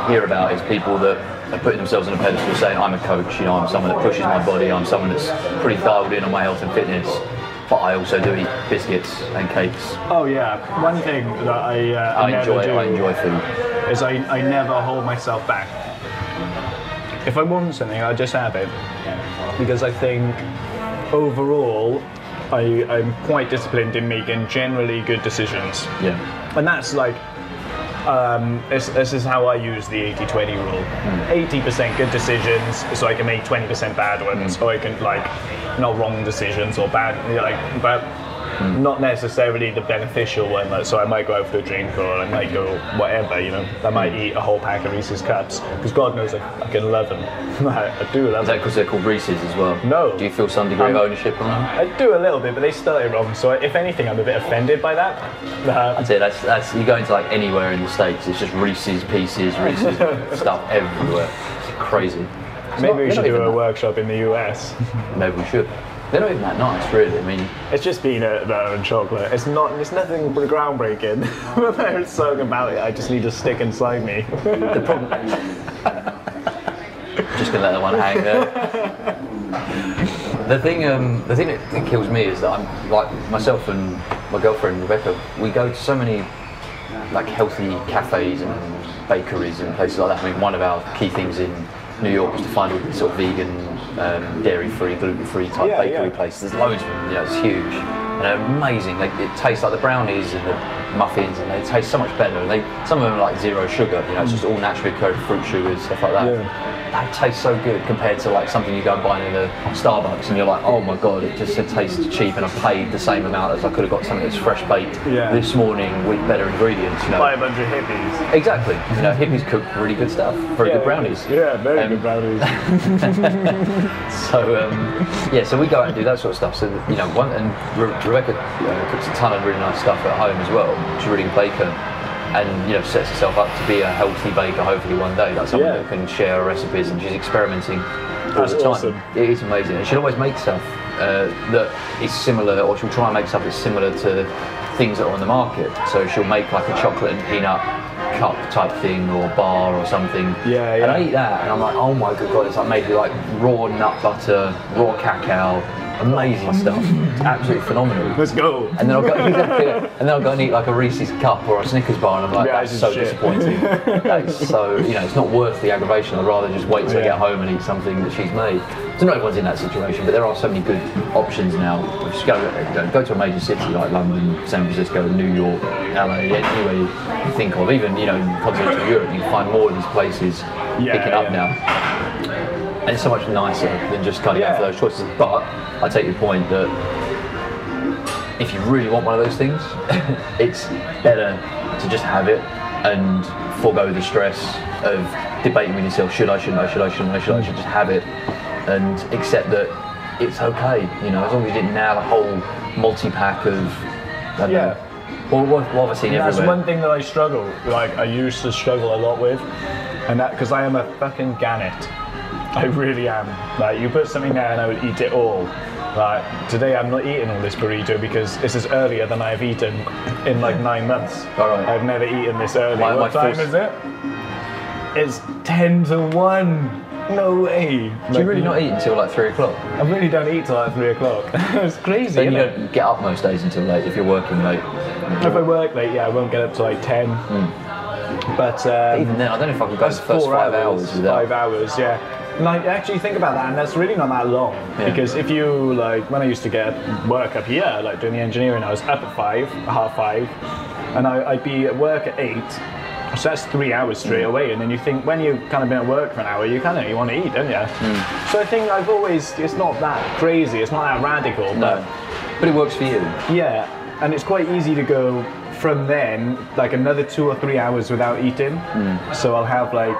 hear about is people that are putting themselves on a pedestal saying, I'm a coach, you know, I'm someone that pushes my body, I'm someone that's pretty dialed in on my health and fitness, but I also do eat biscuits and cakes. Oh yeah, one thing that I, uh, I enjoy do I enjoy food. is I, I never hold myself back. If I want something, I just have it because I think overall I, I'm quite disciplined in making generally good decisions. Yeah. And that's like, um, this, this is how I use the 80 20 rule 80% good decisions, so I can make 20% bad ones, or I can, like, not wrong decisions or bad, like, but not necessarily the beneficial one. Like, so I might go out for a drink or I might go whatever, you know. I might eat a whole pack of Reese's cups, because God knows I fucking love them. I, I do love Is that them. because they're called Reese's as well? No. Do you feel some degree of Um, ownership on them? I do a little bit, but they started wrong. So if anything, I'm a bit offended by that. Uh, That's it. That's that's you go into like anywhere in the states. It's just Reese's pieces, Reese's stuff everywhere. It's crazy. It's Maybe not- we should do a that- workshop in the US. Maybe we should. They're not even that nice, really. I mean, It's just peanut butter and chocolate. It's not. It's nothing groundbreaking. but there's something about it. I just need to stick inside me. the problem. Just gonna let that one hang there. The thing, um, the thing that, that kills me is that I'm like myself and my girlfriend Rebecca. We go to so many like healthy cafes and bakeries and places like that. I mean, one of our key things in New York was to find all these sort of vegan, um, dairy-free, gluten-free type Yeah, bakery yeah. places. There's loads of them. You know, it's huge and they're amazing. Like it tastes like the brownies and the muffins, and they taste so much better. And they some of them are like zero sugar. You know, it's just all naturally occurring fruit sugars, stuff like that. Yeah. They taste so good compared to like something you go and buy in a Starbucks, and you're like, oh my god, it just tastes cheap, and I paid the same amount as I could have got something that's fresh baked Yeah. this morning with better ingredients. You know, Buy a bunch of hippies. Exactly. You know, hippies cook really good stuff, very good brownies. Yeah, very Um, good brownies. So um, yeah, so we go out and do that sort of stuff. So you know, one and Re- Rebecca uh, cooks a ton of really nice stuff at home as well. She's a really good baker, and you know, sets herself up to be a healthy baker. Hopefully one day, like someone Yeah. that can share recipes, and she's experimenting all That's the time. awesome. It is amazing, and she'll always make stuff uh, that is similar, or she'll try and make stuff that's similar to things that are on the market. So she'll make like a chocolate and peanut cup type thing or bar or something. Yeah, yeah. And I eat that and I'm like, oh my good god, it's like maybe like raw nut butter, raw cacao, amazing stuff. Absolutely phenomenal. Let's go. And then I'll go and then I'll go and eat like a Reese's cup or a Snickers bar and I'm like, Yeah, that's so shit. disappointing. that's so you know, it's not worth the aggravation. I'd rather just wait till I get home and eat something that she's made. So not everyone's in that situation, but there are so many good options now. Just go, go, go to a major city like London, San Francisco, New York, LA, anywhere you think of, even you know in continental Europe, you can find more of these places Yeah, picking up now. And it's so much nicer than just kind of Yeah. going for those choices. But I take your point that if you really want one of those things, it's better to just have it and forego the stress of debating with yourself, should I, shouldn't I, should I, shouldn't I, should I, should just have it and accept that it's okay, you know, as long as you didn't nail a whole multi-pack of, I Yeah. know, well, what, what I've seen That's everywhere. one thing that I struggle, like I used to struggle a lot with, and that because I am a fucking gannet. I really am. Like you put something there and I would eat it all. Like today I'm not eating all this burrito because this is earlier than I've eaten in like nine months. All right. I've never eaten this early. My- what my time first- is it? It's ten to one. No way. Do you really not eat until like three o'clock? I really don't eat till like three o'clock. it's crazy. Then you it? don't get up most days until late if you're working late. If I work late, yeah, I won't get up to like ten. But um, Even then, I don't know if I could go the first four five hours, without. Five hours, yeah. And I actually think about that, and that's really not that long. Yeah. Because if you like, when I used to get work up here, like doing the engineering, I was up at five, half five, and I, I'd be at work at eight. So that's three hours straight Mm. away, and then you think when you've kind of been at work for an hour, you kind of you want to eat, don't you? Mm. So I think I've always it's not that crazy, it's not that radical, No, but it works for you. yeah, and it's quite easy to go from then like another two or three hours without eating. So I'll have like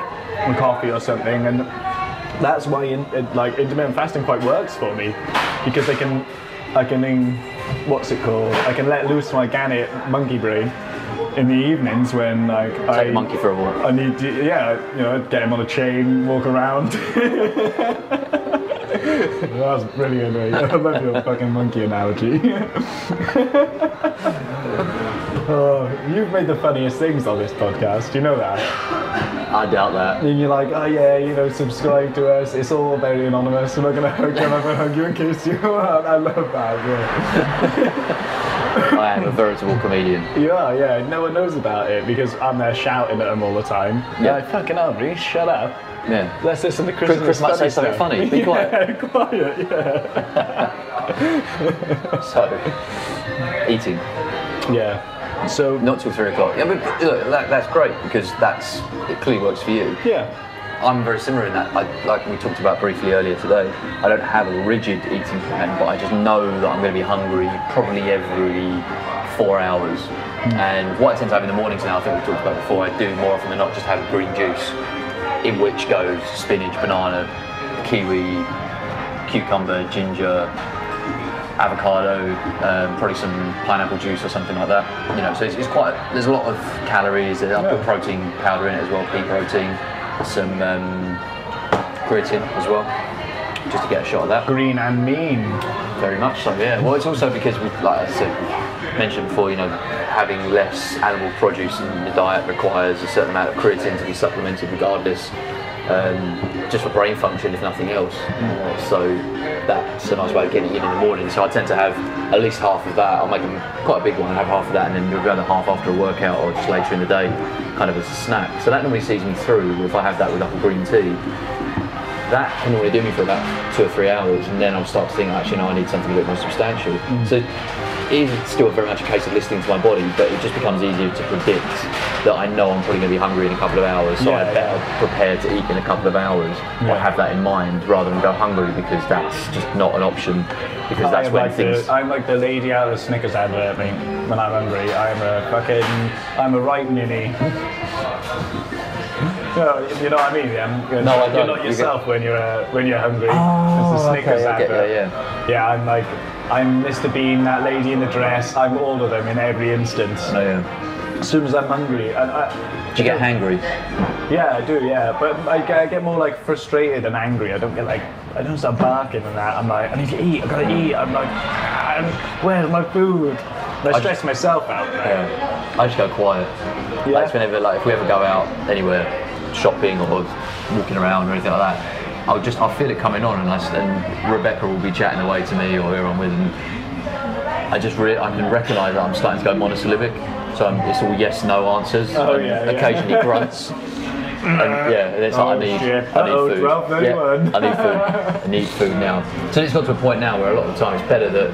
a coffee or something, and that's why in, it, like intermittent fasting quite works for me because I can I can in, what's it called? I can let loose my gannet monkey brain in the evenings when like I Take the monkey for a walk. I need to, yeah, you know, get him on a chain, walk around. That was brilliant. mate. I love your fucking monkey analogy. oh, you've made the funniest things on this podcast. You know that. I doubt that. And you're like, oh yeah, you know, subscribe to us. It's all very anonymous. We're not gonna hug you. I'm not gonna hug you and kiss you. I love that. Yeah. I am a veritable comedian. yeah, yeah. No one knows about it because I'm there shouting at them all the time. Yeah. Like, fucking Rhys, shut up. Yeah. Let's listen to Chris. Chris might say something funny. Be quiet. Yeah, quiet. Yeah. So, eating. Yeah. So Not till three o'clock. Yeah, but look, that, that's great because that's it clearly works for you. yeah. I'm very similar in that. I, like we talked about briefly earlier today, I don't have a rigid eating plan, but I just know that I'm going to be hungry probably every four hours. Hmm. And what I tend to have in the mornings now, I think we talked about before, I do more often than not just have green juice, in which goes spinach, banana, kiwi, cucumber, ginger, avocado, um, probably some pineapple juice or something like that. You know, so it's, it's quite. There's a lot of calories. I put protein powder in it as well, pea protein, some um, creatine as well, just to get a shot of that. Green and mean. Very much so, yeah. Well, it's also because, we, like I said, mentioned before, you know, having less animal produce in the diet requires a certain amount of creatine to be supplemented regardless, um, just for brain function, if nothing else. Uh, so that's a nice way of getting it in in the morning. So I tend to have at least half of that. I'll make them quite a big one and have half of that, and then the other half after a workout or just later in the day, kind of as a snack. So that normally sees me through if I have that with like a green tea that can only do me for about two or three hours, and then I'll start to think, actually, no, I need something a bit more substantial. So it is still very much a case of listening to my body, but it just becomes easier to predict that I know I'm probably going to be hungry in a couple of hours, so Yeah, I better yeah. prepare to eat in a couple of hours, or have that in mind rather than go hungry because that's just not an option. Because that's I'm when like things. The, I'm like the lady out of the Snickers advert, mate. When I'm hungry, I'm a fucking, I'm a right ninny. no, you know what I mean? Yeah, you're, No, I you're don't. not You yourself when you're uh, when you're hungry. Oh, it's the okay, Snickers I get- advert. yeah, Yeah, I'm like, I'm Mr. Bean, that lady in the dress. I'm all of them in every instance. no, yeah. As soon as I'm hungry, and I, Do you get hangry? yeah, I do, yeah. But I, get- I get more like frustrated and angry. I don't get like, I don't start barking and that. I'm like, I need to eat. I gotta eat. I'm like, I'm, where's my food? And I stress myself out. Right? Yeah. I just go quiet. Yeah. Like, whenever, like, if we ever go out anywhere, shopping or walking around or anything like that, I'll just, I'll feel it coming on, and, I, and Rebecca will be chatting away to me or whoever I'm with, and I just, re- I can recognise that I'm starting to go monosyllabic. So I'm, it's all yes, no answers. Oh, and yeah, yeah. occasionally grunts. And yeah, it's like Oh, I need, shit. I need Uh-oh, food. 12:31. Yeah, I need food. I need food now. So it's got to a point now where a lot of the time it's better that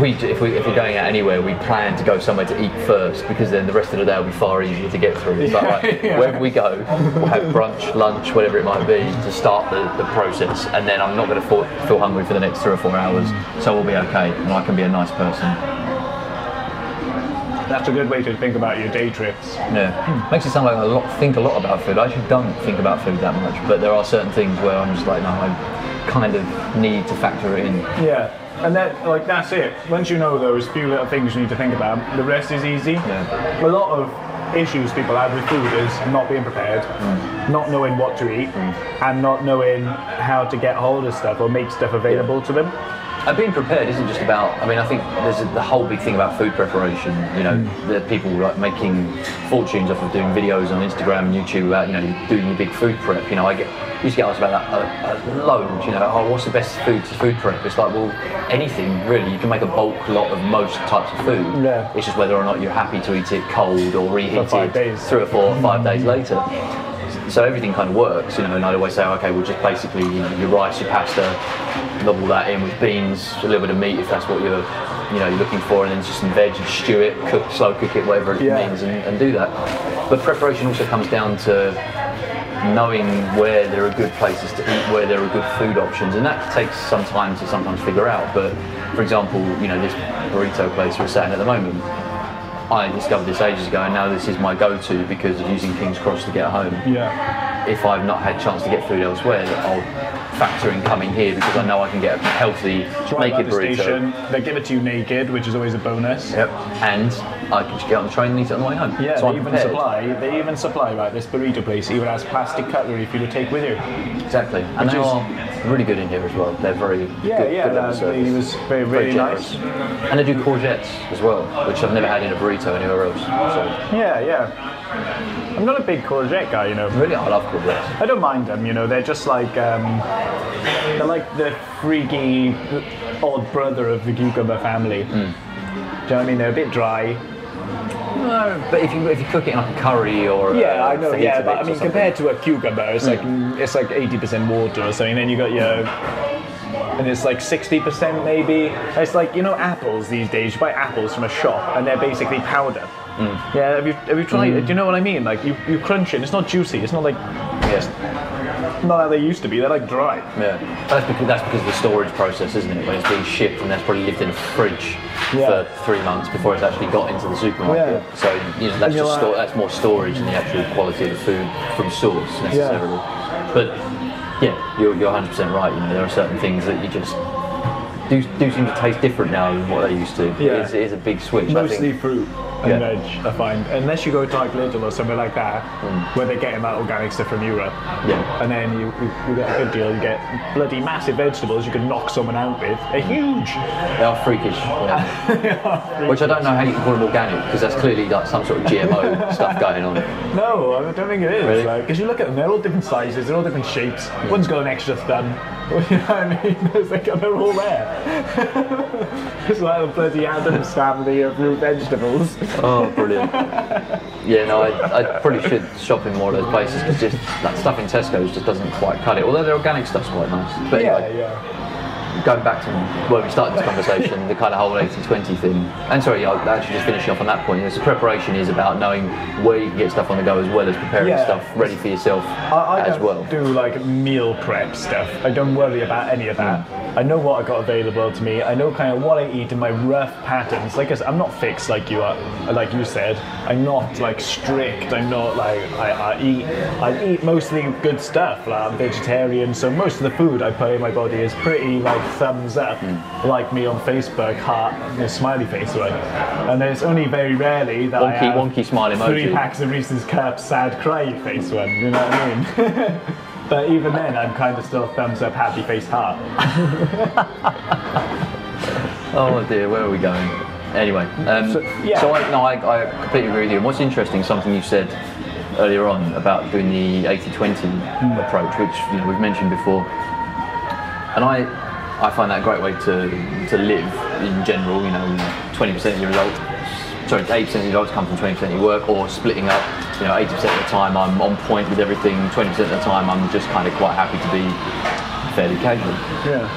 we, if, we, if we're going out anywhere, we plan to go somewhere to eat first because then the rest of the day will be far easier to get through. It's like, Yeah. wherever we go, we'll have brunch, lunch, whatever it might be to start the, the process, and then I'm not going to feel, feel hungry for the next three or four hours, so we'll be okay, and I can be a nice person. That's a good way to think about your day trips. Yeah, makes it sound like I lot, think a lot about food. I actually don't think about food that much, but there are certain things where I'm just like, no, I kind of need to factor it in. Yeah. And that, like, that's it. Once you know those few little things you need to think about, the rest is easy. Yeah. A lot of issues people have with food is not being prepared, mm. not knowing what to eat, mm. and not knowing how to get hold of stuff or make stuff available to them. And being prepared isn't just about. I mean, I think there's a, the whole big thing about food preparation. You know, Mm. the people like making fortunes off of doing videos on Instagram and YouTube about you know doing your big food prep. You know, I get used to get asked about that a, a load. You know, oh, what's the best food to food prep? It's like, well, anything really. You can make a bulk lot of most types of food. Yeah. It's just whether or not you're happy to eat it cold or reheated three or four or five days later. So everything kind of works, you know, and I'd always say, okay, well, just basically, you know, your rice, your pasta, all that in with beans, a little bit of meat if that's what you're, you know, you're looking for, and then just some veg, and stew it, cook, slow cook it, whatever it Yeah. means, and, and do that. But preparation also comes down to knowing where there are good places to eat, where there are good food options, and that takes some time to sometimes figure out. But for example, you know, this burrito place we're sat in at the moment, I discovered this ages ago, and now this is my go-to because of using King's Cross to get home Yeah. if I've not had chance to get food elsewhere, I'll factor in coming here because I know I can get a healthy Right naked the burrito. station, they give it to you naked, which is always a bonus. Yep. And I can just get on the train and eat it on the way home. Yeah, so they I'm even prepared. supply. They even supply right. This burrito place even has plastic cutlery for you to take with you. Exactly. And Which they is- are really good in here as well. They're very Yeah, good, yeah, good level that lady was very, very generous. nice. And they do courgettes as well, which I've never had in a burrito anywhere else. So Yeah, yeah. I'm not a big courgette guy, you know. really, I love courgettes. I don't mind them, you know. They're just like um, they're like the freaky odd brother of the cucumber family. Hmm. Do you know what I mean? They're a bit dry. No, but if you if you cook it in like a curry or a Yeah, I know. Yeah, but I mean, compared to a cucumber, it's like it's like 80% water or something. Then you got your and it's like 60% maybe. It's like you know apples these days. You buy apples from a shop and they're basically powder. Mm. Yeah, have you have you tried it? Do you know what I mean? Like you, you crunch it. It's not juicy. It's not like Yes. not how they used to be. They're like dry. Yeah, that's because that's because of the storage process, isn't it? When it's being shipped and that's probably lived in a fridge Yeah. for three months before it's actually got into the supermarket. Yeah. So you know that's you're just like- sto- that's more storage than the actual quality of the food from source necessarily. But yeah, you're you're 100 percent right. You know there are certain things that you just do do seem to taste different now than what they used to. Yeah. It is, it is a big switch. I Mostly think. fruit. And Yeah. veg. I find unless you go to like Lidl or somewhere like that, where they're getting that organic stuff from Europe, Mm. Yeah. and then you, you, you get a good deal. You get bloody massive vegetables you can knock someone out with. They're huge. They are freakish. yeah. Which I don't know how you can call them organic because that's clearly like some sort of GMO stuff going on. No, I don't think it is. Really? Because you look at them, they're all different sizes, they're all different shapes. One's got an extra thumb. You know what I mean? It's like they're all there. it's like a bloody Addams Family of root vegetables. Oh, brilliant. Yeah, no, I, I probably should shop in more of those places because just that stuff in Tesco's just doesn't quite cut it. Although the organic stuff's quite nice. But Yeah, anyway, yeah. Going back to where we started this conversation, the kind of whole 80-20 thing. And sorry, I'll actually just finishing off on that point. This preparation is about knowing where you can get stuff on the go as well as preparing Yeah. stuff ready for yourself I, I as well. do like meal prep stuff. I don't worry about any of that. Mm. I know what I got available to me. I know kind of what I eat in my rough patterns. Like I said, I'm not fixed like you are, like you said. I'm not like strict. I'm not like I, I eat. I eat mostly good stuff. Like I'm vegetarian, so most of the food I put in my body is pretty like thumbs up. Like me on Facebook, heart, you smiley face away. And it's only very rarely that I Wonky- have wonky smile three emoji. packs of Reese's Cups, sad cry face one. You know what I mean? but even then, I'm kind of still a thumbs up, happy face heart. Oh dear, where are we going? Anyway, um, So, so. I, no, I, I completely agree with you. And what's interesting, something you said earlier on about doing the 80-20 Hmm. approach, which you know we've mentioned before, and I, I find that a great way to to live in general. You know, 20% of your results, sorry, 80% of your results come from 20% of your work, or splitting up. You know, 80% of the time I'm on point with everything. 20% of the time I'm just kind of quite happy to be fairly casual. Yeah.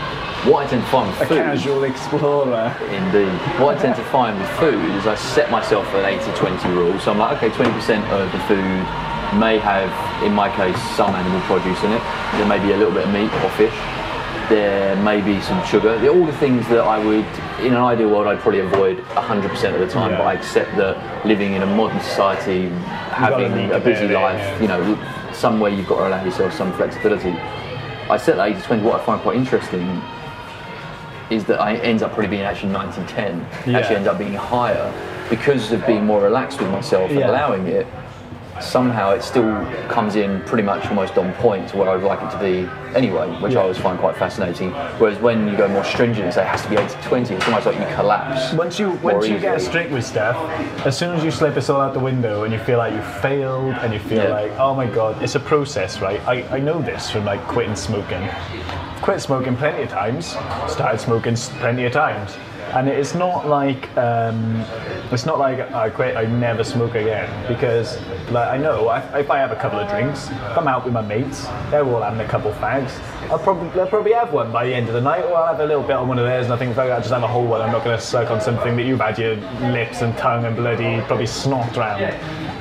What I tend to find with A food, casual explorer. Indeed. What I tend to find with food is I set myself an 80-20 rule. So I'm like, okay, 20% of the food may have, in my case, some animal produce in it. There may be a little bit of meat or fish. There may be some sugar. All the things that I would, in an ideal world, I'd probably avoid 100% of the time. Yeah. But I accept that living in a modern society, having a busy vary, life, yeah. you know, somewhere you've got to allow yourself some flexibility. I set that 80-20. What I find quite interesting is that I ends up probably being actually 90 10. Yeah. Actually ends up being higher because of being more relaxed with myself and allowing it. Somehow it still comes in pretty much almost on point to where I'd like it to be anyway, which I always find quite fascinating. Whereas when you go more stringent and say it has to be 80 20, it's almost like you collapse. Once you once you get strict with stuff, as soon as you slip this all out the window and you feel like you failed and you feel Yeah. like, oh my god, it's a process, right? I, I know this from like quitting smoking. Quit smoking plenty of times, started smoking plenty of times. And it's not like um, it's not like I quit, I never smoke again because like I know I, if I have a couple of drinks, if I'm out with my mates, they're all having a couple of fags. I'll probably they'll probably have one by the end of the night, or I'll have a little bit on one of theirs, and I think fuck, I'll just have a whole one. I'm not going to suck on something that you've had your lips and tongue and bloody probably snot round.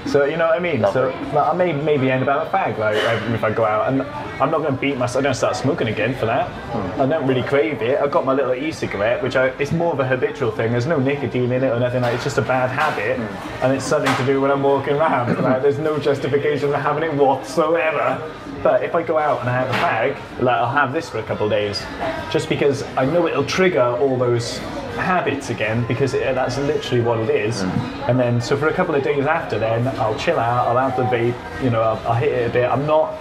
So you know what I mean. So like, I may maybe end up a fag like um, if I go out, and I'm not going to beat myself. I don't start smoking again for that. Hmm. I don't really crave it. I've got my little e-cigarette, which I, it's more of a habitual thing. There's no nicotine in it or nothing like. It's just a bad habit, hmm. and it's something to do when I'm walking around. Like, there's no justification for having it whatsoever. But if I go out and I have a fag, like I'll have this for a couple of days, just because I know it'll trigger all those habits again because it, that's literally what it is. And then so for a couple of days after, then I'll chill out. I'll have the vape. You know, I'll, I'll hit it a bit. I'm not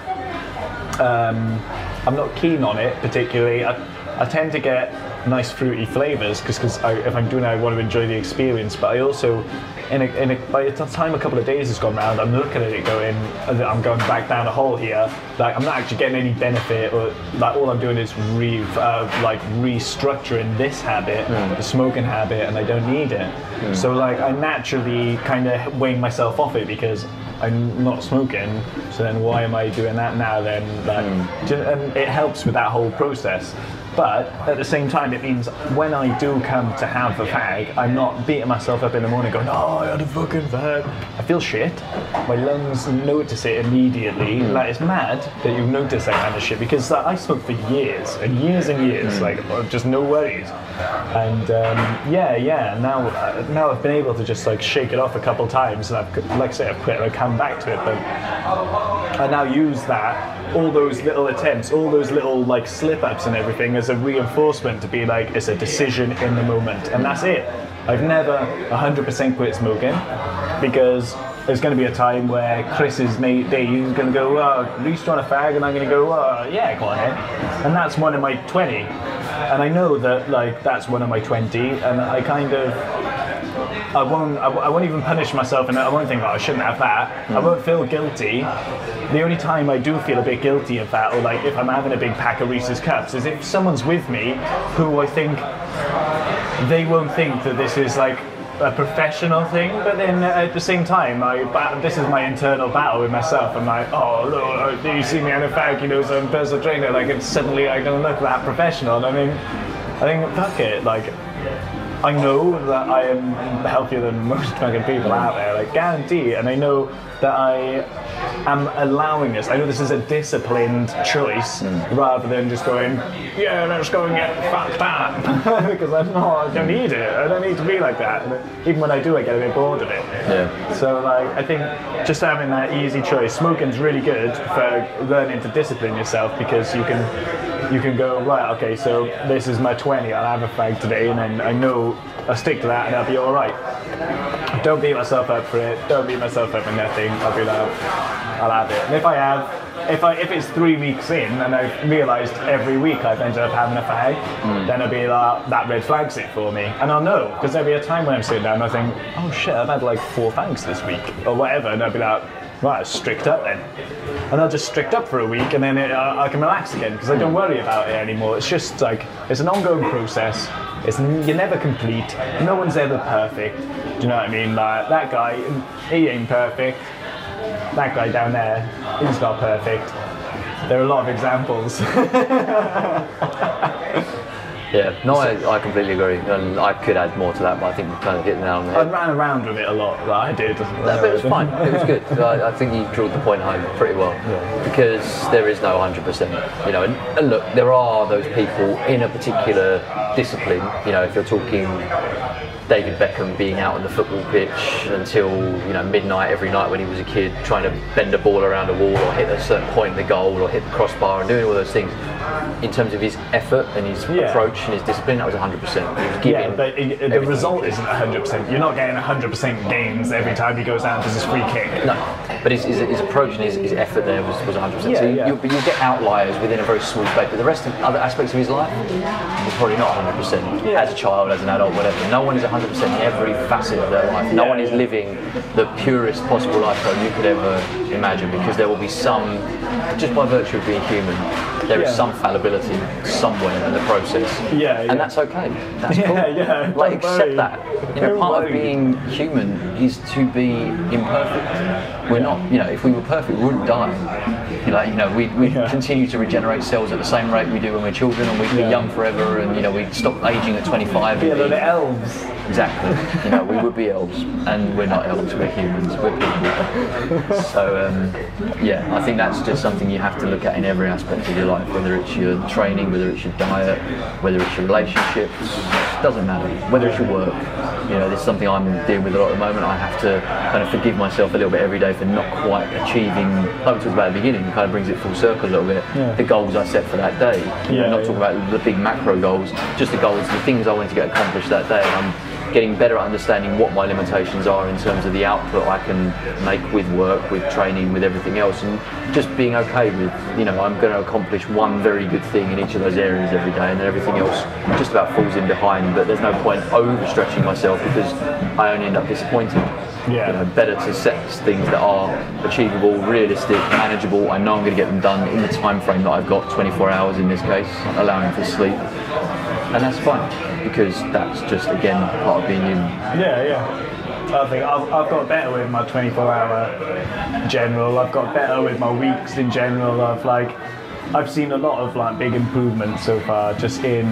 um, I'm not keen on it particularly. I, I tend to get nice fruity flavors because if I'm doing it, I want to enjoy the experience. But I also, in a, in a, by the time a couple of days has gone round, I'm looking at it going, I'm going back down a hole here. Like I'm not actually getting any benefit, or like all I'm doing is re, uh, like restructuring this habit, hmm. the smoking habit, and I don't need it. Hmm. So like I naturally kind of weigh myself off it because I'm not smoking, so then why am I doing that now then? Like, hmm. ju- and it helps with that whole process. But at the same time, it means when I do come to have a fag, I'm not beating myself up in the morning going, oh, I had a fucking fag. I feel shit. My lungs notice it immediately. Like, it's mad that you notice that kind of shit because like, I smoked for years and years and years, like, just no worries. And um, yeah, yeah, now, uh, now I've been able to just like shake it off a couple times and I've, like I say, I've quit and I come back to it. But I now use that all those little attempts, all those little like slip ups and everything as a reinforcement to be like it's a decision in the moment, and that's it. I've never 100% quit smoking because there's going to be a time where Chris's mate Dave's going to go, oh, are you still on a fag? And I'm going to go, oh, yeah, go then. And that's one of my 20. And I know that like that's one of my 20, and I kind of I won't. I, I won't even punish myself, and I won't think, "Oh, I shouldn't have that." I hmm. won't feel guilty. The only time I do feel a bit guilty of that, or like if I'm having a big pack of Reese's cups, is if someone's with me who I think they won't think that this is like a professional thing, but then at the same time, I, this is my internal battle with myself. I'm like, oh, look, do you see me on a fag, you know, as a personal trainer? Like, it's suddenly I don't look that professional. And I mean, I think, fuck it, like, I know that I am healthier than most fucking people out there, like guarantee. And I know that I am allowing this. I know this is a disciplined choice hmm. rather than just going, yeah, let's go and get fucked up. because I'm not, I don't need it. I don't need to be like that. And even when I do, I get a bit bored of it. Yeah. So like, I think just having that easy choice, smoking's really good for learning to discipline yourself because you can you can go right. Okay, so this is my 20. I'll have a fag today, and then I know I'll stick to that, and I'll be all right. Don't beat myself up for it. Don't beat myself up for nothing. I'll be like, I'll have it. And if I have, if I if it's three weeks in and I've realised every week I've ended up having a fag, then I'll be like, that red flags it for me, and I'll know because there'll be a time when I'm sitting down and I think, oh shit, I've had like four fags this week or whatever, and I'll be like. Right, strict up then, and I'll just strict up for a week, and then it, uh, I can relax again because I don't worry about it anymore. It's just like it's an ongoing process. It's you're never complete. No one's ever perfect. Do you know what I mean? Like that guy, he ain't perfect. That guy down there, he's not perfect. There are a lot of examples. Yeah, no, I, I completely agree, and I could add more to that, but I think we're kind of hit the nail on the I head. ran around with it a lot. Like I did. No, but it was fine. It was good. I, I think you drilled the point home pretty well because there is no 100%. You know, and, and look, there are those people in a particular discipline. You know, if you're talking David Beckham being out on the football pitch until you know midnight every night when he was a kid, trying to bend a ball around a wall or hit a certain point in the goal or hit the crossbar and doing all those things. In terms of his effort and his Yeah. approach and his discipline, that was 100%. He was giving Yeah, but it, the result isn't 100%. You're not getting 100% gains every time he goes out and does his free kick. No, but his, his, his approach and his, his effort there was, was 100%. Yeah, so you, yeah. you, but you'll get outliers within a very small space, but the rest of other aspects of his life was probably not 100%. Yeah. As a child, as an adult, whatever. No one is 100% in every facet of their life. No one is living the purest possible lifestyle you could ever imagine because there will be some, just by virtue of being human, there is Yeah. some fallibility somewhere in the process. Yeah, yeah. And that's okay. That's Yeah, cool. yeah, Like, accept worry. that. You know, Don't part of being human is to be imperfect. We're not, you know, if we were perfect, we wouldn't die. You know, you know, we we continue to regenerate cells at the same rate we do when we're children, and we'd be young forever, and you know, we'd stop aging at 25. Yeah, and they're be- the elves. Exactly. You know, we would be elves, and we're not elves. We're humans. We're people. So um, yeah, I think that's just something you have to look at in every aspect of your life, whether it's your training, whether it's your diet, whether it's your relationships. Doesn't matter. Whether it's your work. You know, this is something I'm dealing with a lot at the moment. I have to kind of forgive myself a little bit every day for not quite achieving. Like we talked about at the beginning, it kind of brings it full circle a little bit. Yeah. The goals I set for that day. Yeah, not yeah. talking about the big macro goals, just the goals, the things I wanted to get accomplished that day. And I'm getting better at understanding what my limitations are in terms of the output I can make with work, with training, with everything else, and just being okay with, you know, I'm going to accomplish one very good thing in each of those areas every day, and then everything else just about falls in behind. But there's no point overstretching myself because I only end up disappointed. Yeah. You know, better to set things that are achievable, realistic, manageable. I know I'm going to get them done in the time frame that I've got, 24 hours in this case, allowing for sleep, and that's fine because that's just again part of being human. Yeah, yeah. I think I've, I've got better with my 24 hour general. I've got better with my weeks in general. I've like, I've seen a lot of like big improvements so far just in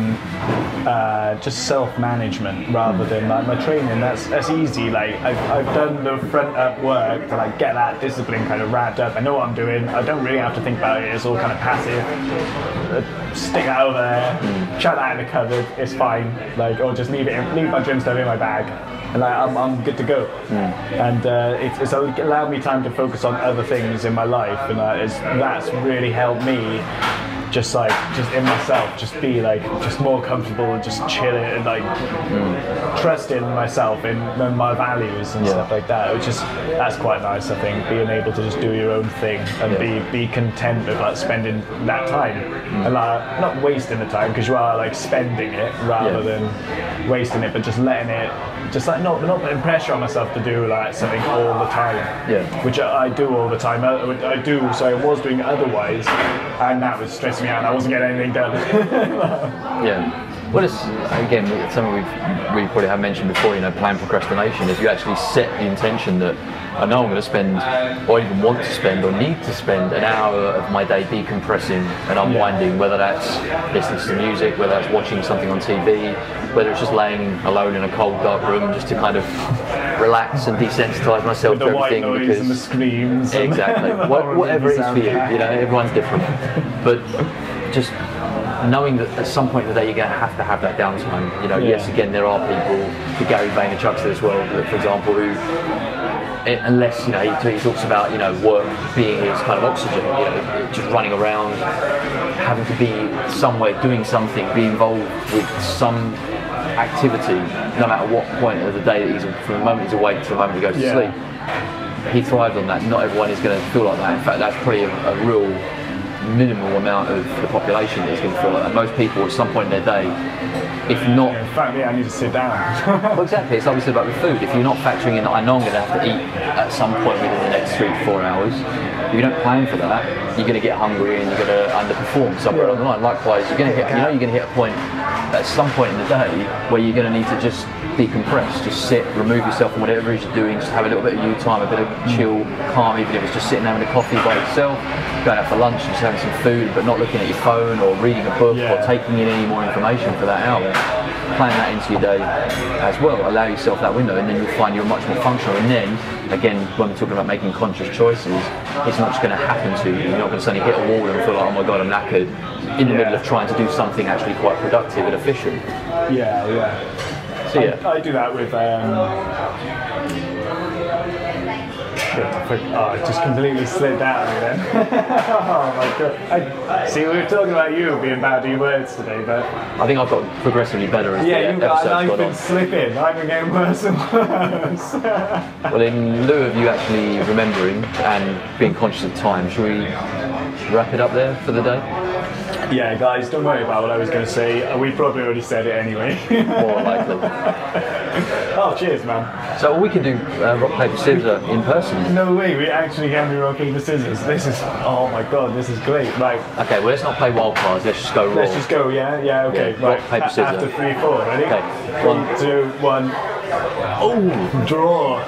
uh, just self management rather than like my training. That's that's easy. Like I've, I've done the front up work to like get that discipline kind of wrapped up. I know what I'm doing. I don't really have to think about it. It's all kind of passive. Uh, Stick it over there, chuck that in the cupboard. It's fine. Like, or just leave it, in, leave my gym stuff in my bag, and I'm, I'm good to go. And uh, it's, it's allowed me time to focus on other things in my life, and uh, it's, that's really helped me just like just in myself, just be like just more comfortable and just chill it and like trust in myself in, in my values and Yeah. stuff like that. Which is that's quite nice, I think, being able to just do your own thing and Yeah. be be content with like spending that time and like not wasting the time because you are like spending it rather Yeah. than wasting it, but just letting it. Just like not not putting pressure on myself to do like something all the time, Yeah. which I, I do all the time. I, I do, so I was doing otherwise, and that was stressing me out. and I wasn't getting anything done. Yeah. Well, it's again something we've we probably have mentioned before. You know, plan procrastination is you actually set the intention that I know I'm going to spend, or even want to spend, or need to spend an hour of my day decompressing and unwinding. Whether that's listening to music, whether that's watching something on TV, whether it's just laying alone in a cold, dark room just to kind of relax and desensitize myself to white everything. noise because and the screams. Exactly. What, whatever it is for you, you know, everyone's different. But just knowing that at some point in the day you're going to have to have that downtime. You know, yes, again, there are people, the Gary Vaynerchuk's as well, that, for example, who eh, unless you know he, he talks about you know work being his kind of oxygen, you know, just running around, having to be somewhere doing something, be involved with some activity, no matter what point of the day that he's from the moment he's awake to the moment he goes Yeah. to sleep he thrives on that. Not everyone is going to feel like that. In fact, that's probably a, a real minimal amount of the population that is going to feel like that. Most people at some point in their day, if not In fact, yeah, I need to sit down. well, exactly. It's like we said about with food. If you're not factoring in that I know I'm going to have to eat at some point within the next three to four hours, if you don't plan for that, you're going to get hungry and you're going to underperform somewhere along the line. Likewise, you're going to hit, you know, you're going to hit a point at some point in the day where you're going to need to just decompress, just sit, remove yourself from whatever it is you're doing, just have a little bit of you time, a bit of chill, calm, even if it's just sitting having a coffee by yourself, going out for lunch and just having some food, but not looking at your phone or reading a book or taking in any more information for that hour plan that into your day as well. Allow yourself that window, and then you'll find you're much more functional. And then, again, when we're talking about making conscious choices, it's not just going to happen to you. You're not going to suddenly hit a wall and feel like, oh my god, I'm knackered, in the Yeah. middle of trying to do something actually quite productive and efficient. yeah, yeah. So yeah, I, I do that with. Um, shit, I forgot- oh, it just completely slid out of me then. oh my god. I, see, we were talking about you being bad at your words today, but I think I've got progressively better as yeah, the you got, I've been on. slipping. I've been getting worse and worse. Well, in lieu of you actually remembering and being conscious of time, should we wrap it up there for the day? yeah, guys, don't worry about what I was going to say. We probably already said it anyway. More likely. oh, cheers, man. So we can do uh, rock paper scissors in person. No way, we actually can be rock paper scissors. This is, oh my god, this is great. Right, Okay, well let's not play wild cards. Let's just go raw. let's just go. Yeah, yeah, okay. Yeah, right, rock, paper, scissors. After three, four, ready? Okay, Three, one. two, one. Oh, draw.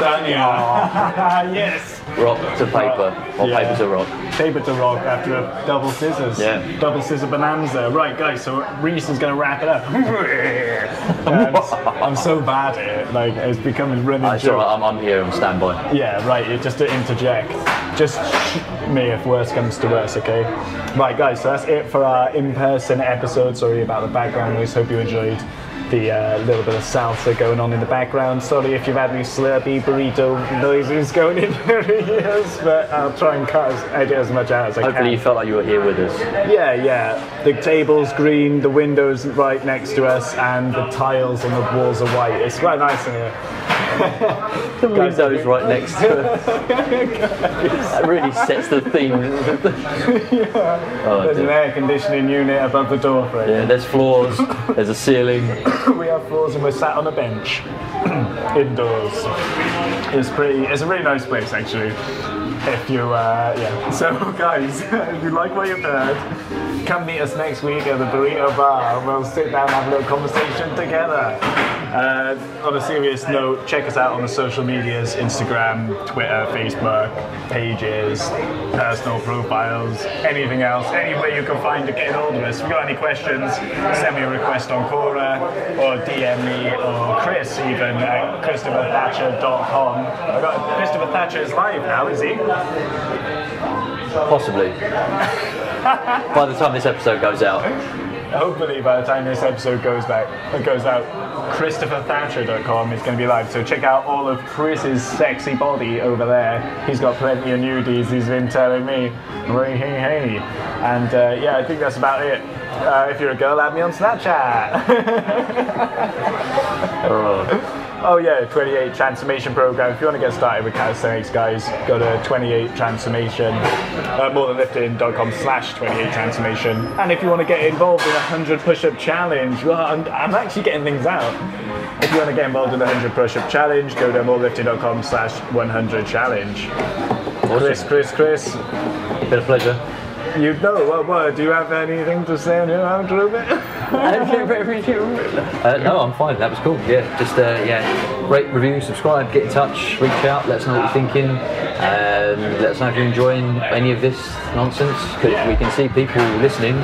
Done, yeah. yes. rock to paper, or Yeah. paper to rock. Paper to rock after a double scissors. Yeah. Double scissor bonanza. Right, guys, so Rhys is going to wrap it up. And I'm so bad at it. Like, it's becoming a running Uh, joke. alright, I'm, I'm here on standby. Yeah, right. Just to interject, just me if worse comes to worse. Okay. Right, guys. So that's it for our in-person episode. Sorry about the background noise. Hope you enjoyed the uh, little bit of salsa going on in the background. Sorry if you've had any slurpy burrito noises going in your ears, but I'll try and cut as, edit as much out as I can. Hopefully you felt like you were here with us. Yeah, yeah. The table's green, the windows right next to us, and the tiles on the walls are white. It's quite nice in here. The window's right next to us. that really sets the theme. oh, There's an air conditioning unit above the door frame. Yeah, there's floors, there's a ceiling. we have floors and we're sat on a bench indoors. It's pretty. It's a really nice place actually. If you, uh, yeah. So guys, if you like what you've heard, come meet us next week at the Burrito Bar. We'll sit down and have a little conversation together. Uh, on a serious note, check us out on the social medias: Instagram, Twitter, Facebook, pages, personal profiles, anything else, anywhere you can find to get hold of us. If you've got any questions, send me a request on Quora or DM me or Chris even at ChristopherThatcher.com. I've got Christopher Thatcher is live now, is he? Possibly. By the time this episode goes out. hopefully by the time this episode goes back, it goes out, ChristopherThatcher.com is going to be live. So check out all of Chris's sexy body over there. He's got plenty of nudies. He's been telling me, hey hey hey. And uh, yeah, I think that's about it. Uh, if you're a girl, add me on Snapchat. Oh yeah, 28 Transformation Program. If you want to get started with calisthenics, guys, go to 28 Transformation, uh, morethanlifting.com slash 28 Transformation. And if you want to get involved in a 100 push-up challenge, well, I'm, I'm actually getting things out. If you want to get involved in the 100 push-up challenge, go to morethanlifting.com slash 100 challenge. Chris, Chris, Chris, Been a pleasure. You know what, what? Do you have anything to say on your own, Rubin? Uh, no, I'm fine. That was cool. Yeah, just uh, yeah, rate, review, subscribe, get in touch, reach out, let us know what you're thinking. Um, let us know if you're enjoying any of this nonsense because we can see people listening.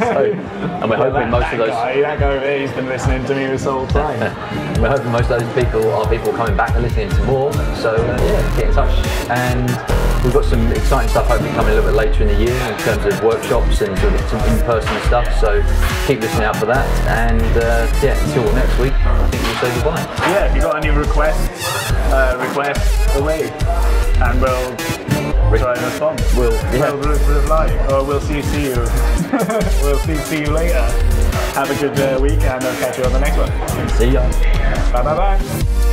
so, and we're hoping most of that those. guy, that guy over there, he's been listening to me this whole time. We're hoping most of those people are people coming back and listening to more. So uh, yeah, get in touch. And we've got some exciting stuff hopefully coming a little bit later in the year in terms of workshops and sort of some in-person stuff. So keep listening out for that. And uh, yeah, until next week, I think we'll say goodbye. Yeah, if you've got any requests, uh, requests away, and we'll try and respond. We'll- yeah. we'll re- reply, or we'll see, see you. we'll see, see you later. Have a good uh, week, and I'll catch you on the next one. See ya. Bye, bye, bye.